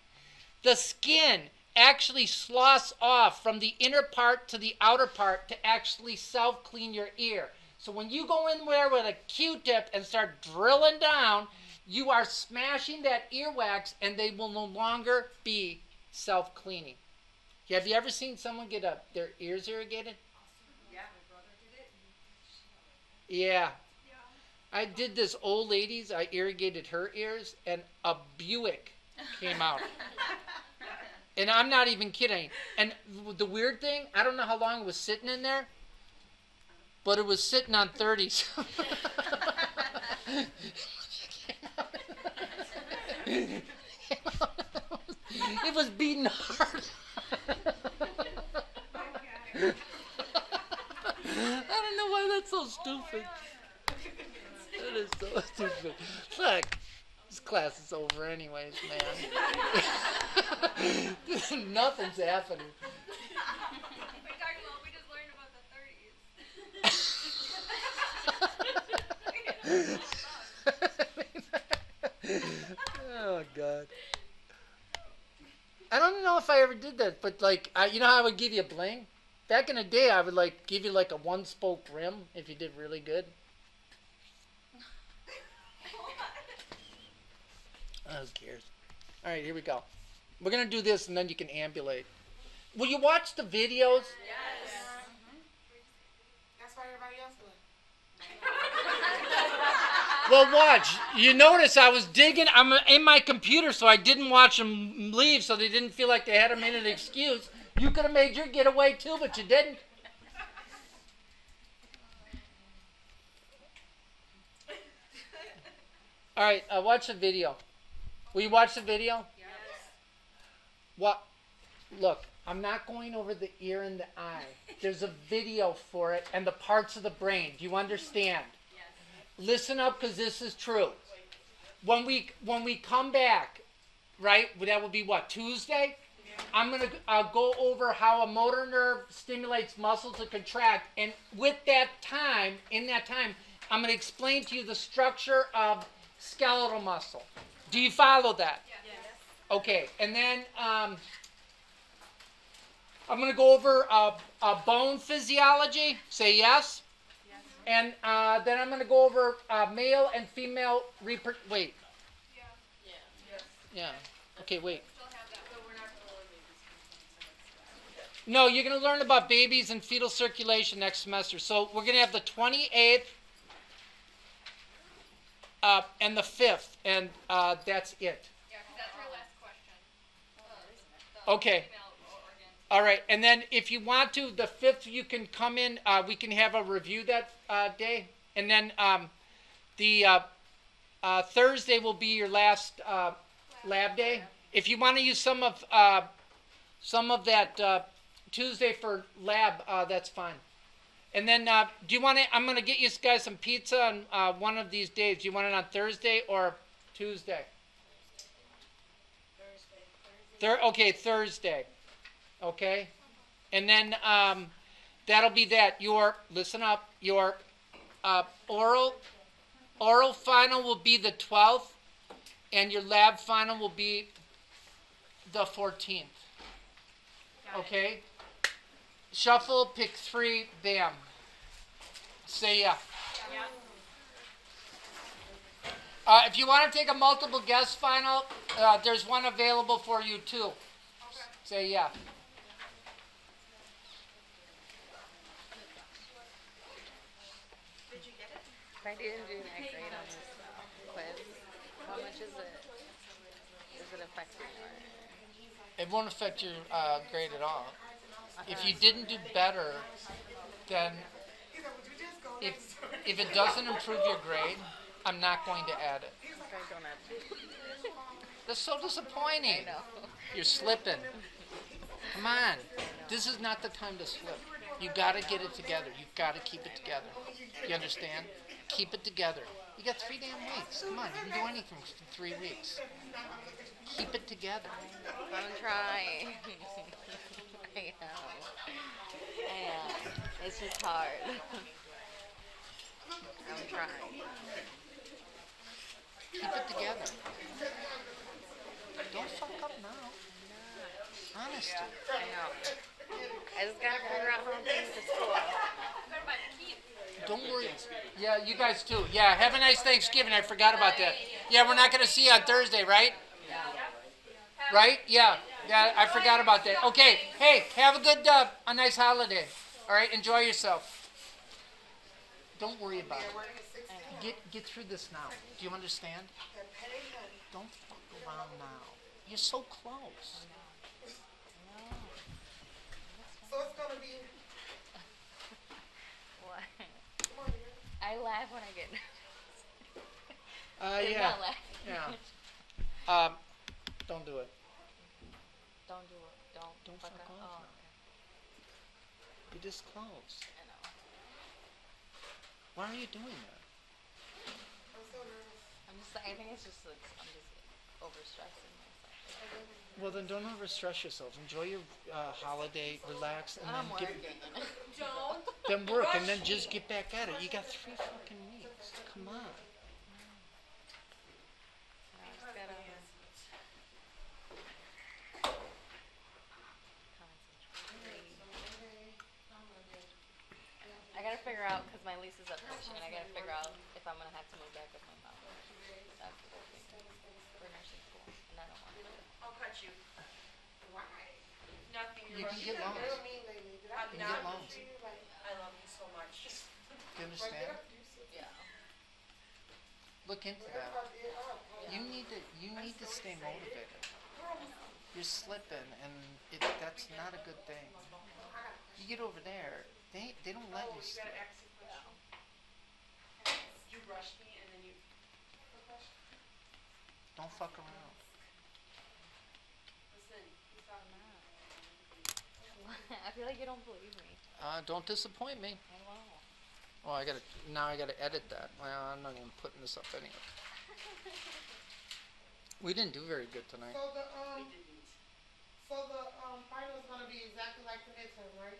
The skin actually sloughs off from the inner part to the outer part to actually self clean your ear. So when you go in there with a Q-tip and start drilling down, you are smashing that earwax and they will no longer be self cleaning. Have you ever seen someone get a, their ears irrigated? Yeah. Yeah. I did this old lady's, I irrigated her ears, and a Buick came out. And I'm not even kidding. And the weird thing, I don't know how long it was sitting in there, but it was sitting on 30s. it was beating hard. I don't know why that's so stupid. That is so stupid. Fuck. this class is over anyways, man. Nothing's happening. We talked about, we just learned about the 30s. oh God. I don't know if I ever did that, but like, I, you know how I would give you a bling? Back in the day, I would like give you like a one spoke rim if you did really good. Oh, who cares? All right, here we go. We're gonna do this, and then you can ambulate. Will you watch the videos? Yes. That's why everybody else doing. Well, watch. You notice I was digging. I'm in my computer, so I didn't watch them leave, so they didn't feel like they had a minute excuse. You could have made your getaway too, but you didn't. All right, uh, watch the video. Will you watch the video? Yes. What? Look, I'm not going over the ear and the eye. There's a video for it and the parts of the brain. Do you understand? Yes. Listen up, because this is true. When we when we come back, right? That will be what Tuesday. I'm gonna uh, go over how a motor nerve stimulates muscle to contract, and with that time, in that time, I'm gonna explain to you the structure of skeletal muscle. Do you follow that? Yes. Okay, and then um, I'm going to go over uh, uh, bone physiology. Say yes. yes. And uh, then I'm going to go over uh, male and female repro. Wait. Yeah. Yeah. Yes. Yeah. Okay, wait. Still have that, but we're not. No, you're going to learn about babies and fetal circulation next semester. So we're going to have the 28th uh, and the 5th, and uh, that's it. Yeah, that's our last question. Uh, Okay. All right, and then if you want to, the fifth you can come in. Uh, we can have a review that uh, day, and then um, the uh, uh, Thursday will be your last uh, lab day. If you want to use some of uh, some of that uh, Tuesday for lab, uh, that's fine. And then, uh, do you want to? I'm going to get you guys some pizza on uh, one of these days. Do you want it on Thursday or Tuesday? Thur- okay, Thursday. Okay? And then um, that'll be that. Your, listen up, your uh, oral, oral final will be the 12th, and your lab final will be the 14th. Okay? Shuffle, pick three, bam. Say yeah. Uh, if you want to take a multiple guess final, uh, there's one available for you too. Say yeah. Did you get it? If I didn't do that great on this quiz, how much is it? Is it affecting or? It won't affect your uh, grade at all. If you didn't do better, then if if it doesn't improve your grade, I'm not going to add it. If I don't have, That's so disappointing. You're slipping. Come on. This is not the time to slip. You got to get it together. You've got to keep it together. You understand? Keep it together. You got three damn weeks. Come on. You can do anything for three weeks. Keep it together. I'm trying. I am. I am. It's just hard. I'm trying. Keep it together. Don't fuck up now. Honesty. I know. I just gotta figure out how to get to school. Better buy the key. Don't worry. Yeah, you guys too. Yeah, have a nice Thanksgiving. I forgot about that. Yeah, we're not going to see you on Thursday, right? Right? Yeah. Yeah, I forgot about that. Okay. Hey, have a good, uh, a nice holiday. All right, enjoy yourself. Don't worry about it. Get get through this now. Do you understand? Don't fuck around now. You're so close. So it's gonna be, What? I laugh when I get Uh, nervous. yeah. Not. Yeah. Um, don't do it. Don't do it. Don't. Don't fuck fuck up. off Oh, now. You're this close. I know. Why are you doing that? I'm so nervous. I'm just. I think it's just. Like, I'm just overstressing myself. Well, then don't overstress yourself. Enjoy your uh, holiday, relax, and I'm then get. Don't. then work, and then just get back at it. You got three fucking weeks. Come on. I just gotta concentrate. I gotta figure out because my lease is up this year, and I gotta figure out if I'm gonna have to move back with my mom. That's the whole thing for nursing school, and I don't want to. I'll cut you. Why? Nothing, You you're can rushing. get loans. Mean lately. Did I I'm do You not get something loans. to you? Like, I love you so much. Do you understand? I do something? Yeah. Look into that. I did, I apologize. You need to you need to stay motivated. You're slipping, and it, that's not a good thing. You get over there, they they don't let Oh, you you slip. gotta ask a question. You rushed me and then you. Don't fuck around. Listen, he's talking I feel like you don't believe me. Uh, don't disappoint me. I won't. Oh, I gotta now. I gotta edit that. Well, I'm not even putting this up anyway. We didn't do very good tonight. So the, We um, didn't. so the, um, final's gonna be exactly like the midterm, right?